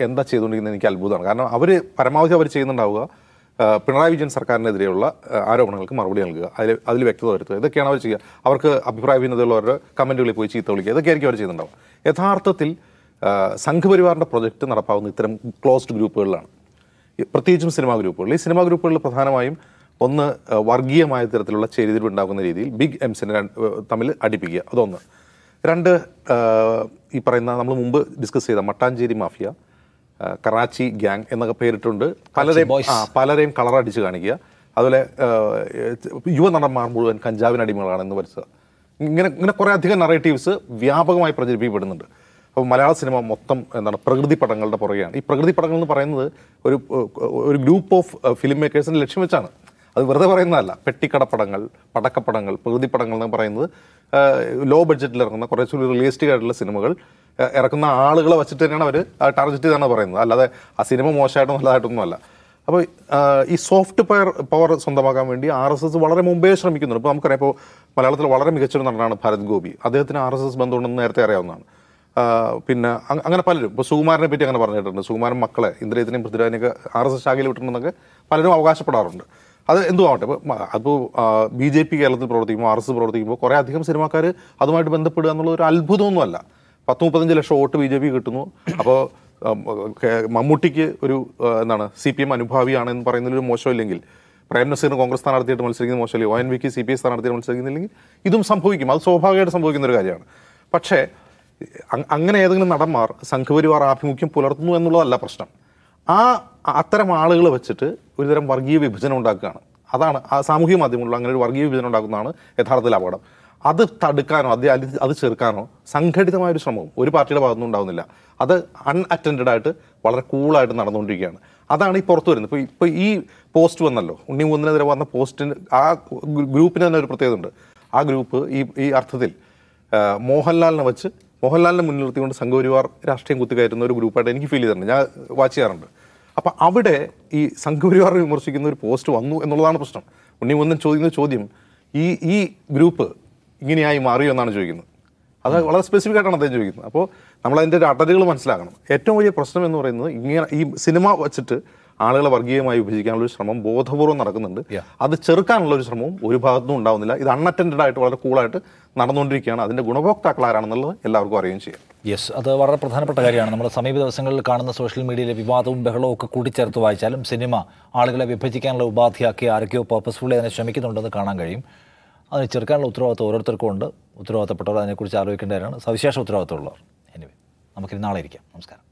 Speaker 3: എന്താ ചെയ്തുകൊണ്ടിരിക്കുന്നത് എനിക്ക് അത്ഭുതമാണ്. കാരണം അവർ പരമാവധി അവർ ചെയ്യുന്നുണ്ടാവുക. പിണറായി വിജയൻ സർക്കാരിനെതിരെയുള്ള ആരോപണങ്ങൾക്ക് മറുപടി നൽകുക. അതിൽ അതിൽ വ്യക്തത വരുത്തുക. ഇതൊക്കെയാണ് അവർ ചെയ്യുക. അവർക്ക് അഭിപ്രായ ഭിന്നതയുള്ളവരുടെ കമന്റുകളിൽ പോയി ചീത്ത വിളിക്കുക. ഇതൊക്കെയായിരിക്കും അവർ ചെയ്യുന്നുണ്ടാവും യഥാർത്ഥത്തിൽ സംഘപരിവാറിന്റെ പ്രൊജക്റ്റ് നടപ്പാവുന്ന ഇത്തരം ക്ലോസ്ഡ് ഗ്രൂപ്പുകളിലാണ്. പ്രത്യേകിച്ചും സിനിമാ ഗ്രൂപ്പുകളിൽ. ഈ സിനിമാ ഗ്രൂപ്പുകളിൽ പ്രധാനമായും ഒന്ന് വർഗീയമായ തരത്തിലുള്ള ചെരിതിരിവ് ഉണ്ടാകുന്ന രീതിയിൽ ബിഗ് എംസിനെ തമ്മിൽ അടിപ്പിക്കുക. അതൊന്ന്. രണ്ട് ഈ പറയുന്ന നമ്മൾ മുമ്പ് ഡിസ്കസ് ചെയ്ത മട്ടാഞ്ചേരി മാഫിയ കറാച്ചി ഗ്യാങ് എന്നൊക്കെ പേരിട്ടുണ്ട്. പലരെയും പലരെയും കളർ അടിച്ച് കാണിക്കുക. അതുപോലെ യുവ യുവനടന്മാർ മുഴുവൻ കഞ്ചാവിന് അടിമകളാണെന്ന് വരച്ചത് ഇങ്ങനെ ഇങ്ങനെ കുറേ അധികം നറേറ്റീവ്സ് വ്യാപകമായി പ്രചരിപ്പിക്കപ്പെടുന്നുണ്ട്. അപ്പോൾ മലയാള സിനിമ മൊത്തം എന്താണ് പ്രകൃതി പടങ്ങളുടെ പുറകെയാണ്. ഈ പ്രകൃതി പടങ്ങൾ എന്ന് പറയുന്നത് ഒരു ഒരു ഗ്രൂപ്പ് ഓഫ് ഫിലിം മേക്കേഴ്സിന് ലക്ഷ്യം വെച്ചാണ്. അത് വെറുതെ പറയുന്നതല്ല. പെട്ടിക്കട പെട്ടിക്കടപ്പടങ്ങൾ പടക്കപ്പടങ്ങൾ പ്രകൃതി പടങ്ങൾ എന്ന് പറയുന്നത് ലോ ബഡ്ജറ്റിൽ ഇറങ്ങുന്ന കുറച്ചുകൂടി റിയലിസ്റ്റിക് ആയിട്ടുള്ള സിനിമകൾ ഇറക്കുന്ന ആളുകളെ വെച്ചിട്ട് തന്നെയാണ് അവർ ടാർഗറ്റ് ചെയ്താണ് പറയുന്നത്. അല്ലാതെ ആ സിനിമ മോശമായിട്ടും നല്ലതായിട്ടൊന്നും അല്ല അപ്പോൾ ഈ സോഫ്റ്റ് പവർ പവർ സ്വന്തമാക്കാൻ വേണ്ടി ആർ എസ് എസ് വളരെ മുമ്പേ ശ്രമിക്കുന്നുണ്ട്. ഇപ്പോൾ നമുക്കറിയാം ഇപ്പോൾ മലയാളത്തിൽ വളരെ മികച്ചൊരു നടനാണ് ഭരത് ഗോപി. അദ്ദേഹത്തിന് ആർ എസ് എസ് ബന്ധമുണ്ടെന്ന് നേരത്തെ അറിയാവുന്നതാണ്. പിന്നെ അങ്ങനെ പലരും ഇപ്പോൾ സുകുമാരനെ പറ്റി അങ്ങനെ പറഞ്ഞിട്ടുണ്ട്. സുകുമാരൻ മക്കളെ ഇന്ദ്രിയത്തിനെയും പൃഥ്വിരാജിനെയൊക്കെ ആർ എസ് എസ് ശാഖയിൽ വിട്ടിട്ടുണ്ടെന്നൊക്കെ പലരും അവകാശപ്പെടാറുണ്ട്. അത് എന്തു ആവട്ടെ അപ്പോൾ ബി ജെ പി കേരളത്തിൽ പ്രവർത്തിക്കുമ്പോൾ ആർ എസ് പ്രവർത്തിക്കുമ്പോൾ കുറേ അധികം സിനിമാക്കാർ അതുമായിട്ട് ബന്ധപ്പെടുക എന്നുള്ള ഒരു അത്ഭുതമൊന്നുമല്ല. പത്ത് മുപ്പത്തഞ്ച് ലക്ഷം വോട്ട് ബി ജെ പി കിട്ടുന്നു. അപ്പോൾ മമ്മൂട്ടിക്ക് ഒരു എന്താണ് സി പി എം അനുഭാവിയാണെന്ന് പറയുന്നതിൽ മോശമില്ലെങ്കിൽ പ്രേം നസീറിന് കോൺഗ്രസ് സ്ഥാനാർത്ഥിയായിട്ട് മത്സരിക്കുന്ന മോശമില്ല ഒ എൻ വിക്ക് സി പി ഐ സ്ഥാനാർത്ഥിയായിട്ട് മത്സരിക്കുന്നില്ലെങ്കിൽ ഇതും സംഭവിക്കും. അത് സ്വാഭാവികമായിട്ട് സംഭവിക്കുന്ന ഒരു കാര്യമാണ്. പക്ഷേ അങ്ങനെ ഏതെങ്കിലും നടന്മാർ സംഘപരിവാർ ആഭിമുഖ്യം പുലർത്തുന്നു എന്നുള്ളതല്ല പ്രശ്നം. ആ അത്തരം ആളുകൾ വെച്ചിട്ട് ഒരുതരം വർഗീയ വിഭജനം ഉണ്ടാക്കുകയാണ്. അതാണ് ആ സാമൂഹ്യ മാധ്യമങ്ങളിൽ അങ്ങനെ ഒരു വർഗീയ വിഭജനം ഉണ്ടാക്കുന്നതാണ് യഥാർത്ഥത്തിൽ അപകടം. അത് തടുക്കാനോ അത് അതി ചെറുക്കാനോ സംഘടിതമായ ഒരു ശ്രമവും ഒരു പാർട്ടിയുടെ ഭാഗത്തുനിന്നും ഉണ്ടാവുന്നില്ല. അത് അൺഅറ്റൻഡഡ് ആയിട്ട് വളരെ കൂളായിട്ട് നടന്നുകൊണ്ടിരിക്കുകയാണ്. അതാണ് ഈ പുറത്തു വരുന്നത്. ഇപ്പോൾ ഇപ്പോൾ ഈ പോസ്റ്റ് വന്നല്ലോ. ഉണ്ണി മൂന്നിനെതിരെ വന്ന പോസ്റ്റിന് ആ ഗ്രൂപ്പിന് തന്നെ ഒരു പ്രത്യേകത ഉണ്ട്. ആ ഗ്രൂപ്പ് ഈ ഈ അർത്ഥത്തിൽ മോഹൻലാലിനെ വെച്ച് മോഹൻലാലിനെ മുൻനിർത്തിക്കൊണ്ട് നിർത്തിക്കൊണ്ട് സംഘപരിവാർ രാഷ്ട്രീയം കുത്തിക്കയറ്റുന്ന ഒരു ഗ്രൂപ്പായിട്ട് എനിക്ക് ഫീൽ ചെയ്തിട്ടുണ്ട്. ഞാൻ വാച്ച് ചെയ്യാറുണ്ട്. അപ്പം അവിടെ ഈ സംഘപരിവാർ വിമർശിക്കുന്ന ഒരു പോസ്റ്റ് വന്നു എന്നുള്ളതാണ് പ്രശ്നം. ഉണ്ണി മുന്നൻ ചോദിക്കുന്ന ചോദ്യം ഈ ഈ ഗ്രൂപ്പ് ഇങ്ങനെയായി മാറിയോ എന്നാണ് ചോദിക്കുന്നത്. അത് വളരെ സ്പെസിഫിക് ആയിട്ടാണ് അദ്ദേഹം ചോദിക്കുന്നത്. അപ്പോൾ നമ്മൾ അതിന്റെ ഒരു അടരുകൾ മനസ്സിലാക്കണം. ഏറ്റവും വലിയ പ്രശ്നം എന്ന് പറയുന്നത് ഇങ്ങനെ ഈ സിനിമ വച്ചിട്ട് ആളുകളെ വർഗീയമായി വിഭജിക്കാനുള്ള ഒരു ശ്രമം ബോധപൂർവം നടക്കുന്നുണ്ട്. അത് ചെറുക്കാനുള്ള ഒരു ശ്രമവും ഒരു ഭാഗത്തുനിന്നും ഉണ്ടാവുന്നില്ല. ഇത് അൺഅറ്റൻഡഡ് ആയിട്ട് വളരെ കൂളായിട്ട് നടന്നുകൊണ്ടിരിക്കുകയാണ്. അതിന്റെ ഗുണഭോക്താക്കൾ ആരാണെന്നുള്ളത് എല്ലാവർക്കും അറിയുകയും ചെയ്യാം.
Speaker 1: യെസ് അത് വളരെ പ്രധാനപ്പെട്ട കാര്യമാണ്. നമ്മൾ സമീപ ദിവസങ്ങളിൽ കാണുന്ന സോഷ്യൽ മീഡിയയിലെ വിവാദവും ബഹളവും ഒക്കെ കൂട്ടിച്ചേർത്ത് വായിച്ചാലും സിനിമ ആളുകളെ വിഭജിക്കാനുള്ള ഉപാധിയാക്കി ആരൊക്കെയോ പർപ്പസ്ഫുള്ളി അതിനെ ശ്രമിക്കുന്നുണ്ടെന്ന് കാണാൻ കഴിയും. അതിനെ ചെറുക്കാനുള്ള ഉത്തരവാദിത്വം ഓരോരുത്തർക്കും ഉണ്ട്. ഉത്തരവാദിത്തപ്പെട്ടവർ അതിനെക്കുറിച്ച് ആലോചിക്കേണ്ടവരാണ് സവിശേഷ ഉത്തരവാദിത്തമുള്ളവർ എനിവേ നമുക്കിനി നാളെ ഇരിക്കാം. നമസ്കാരം.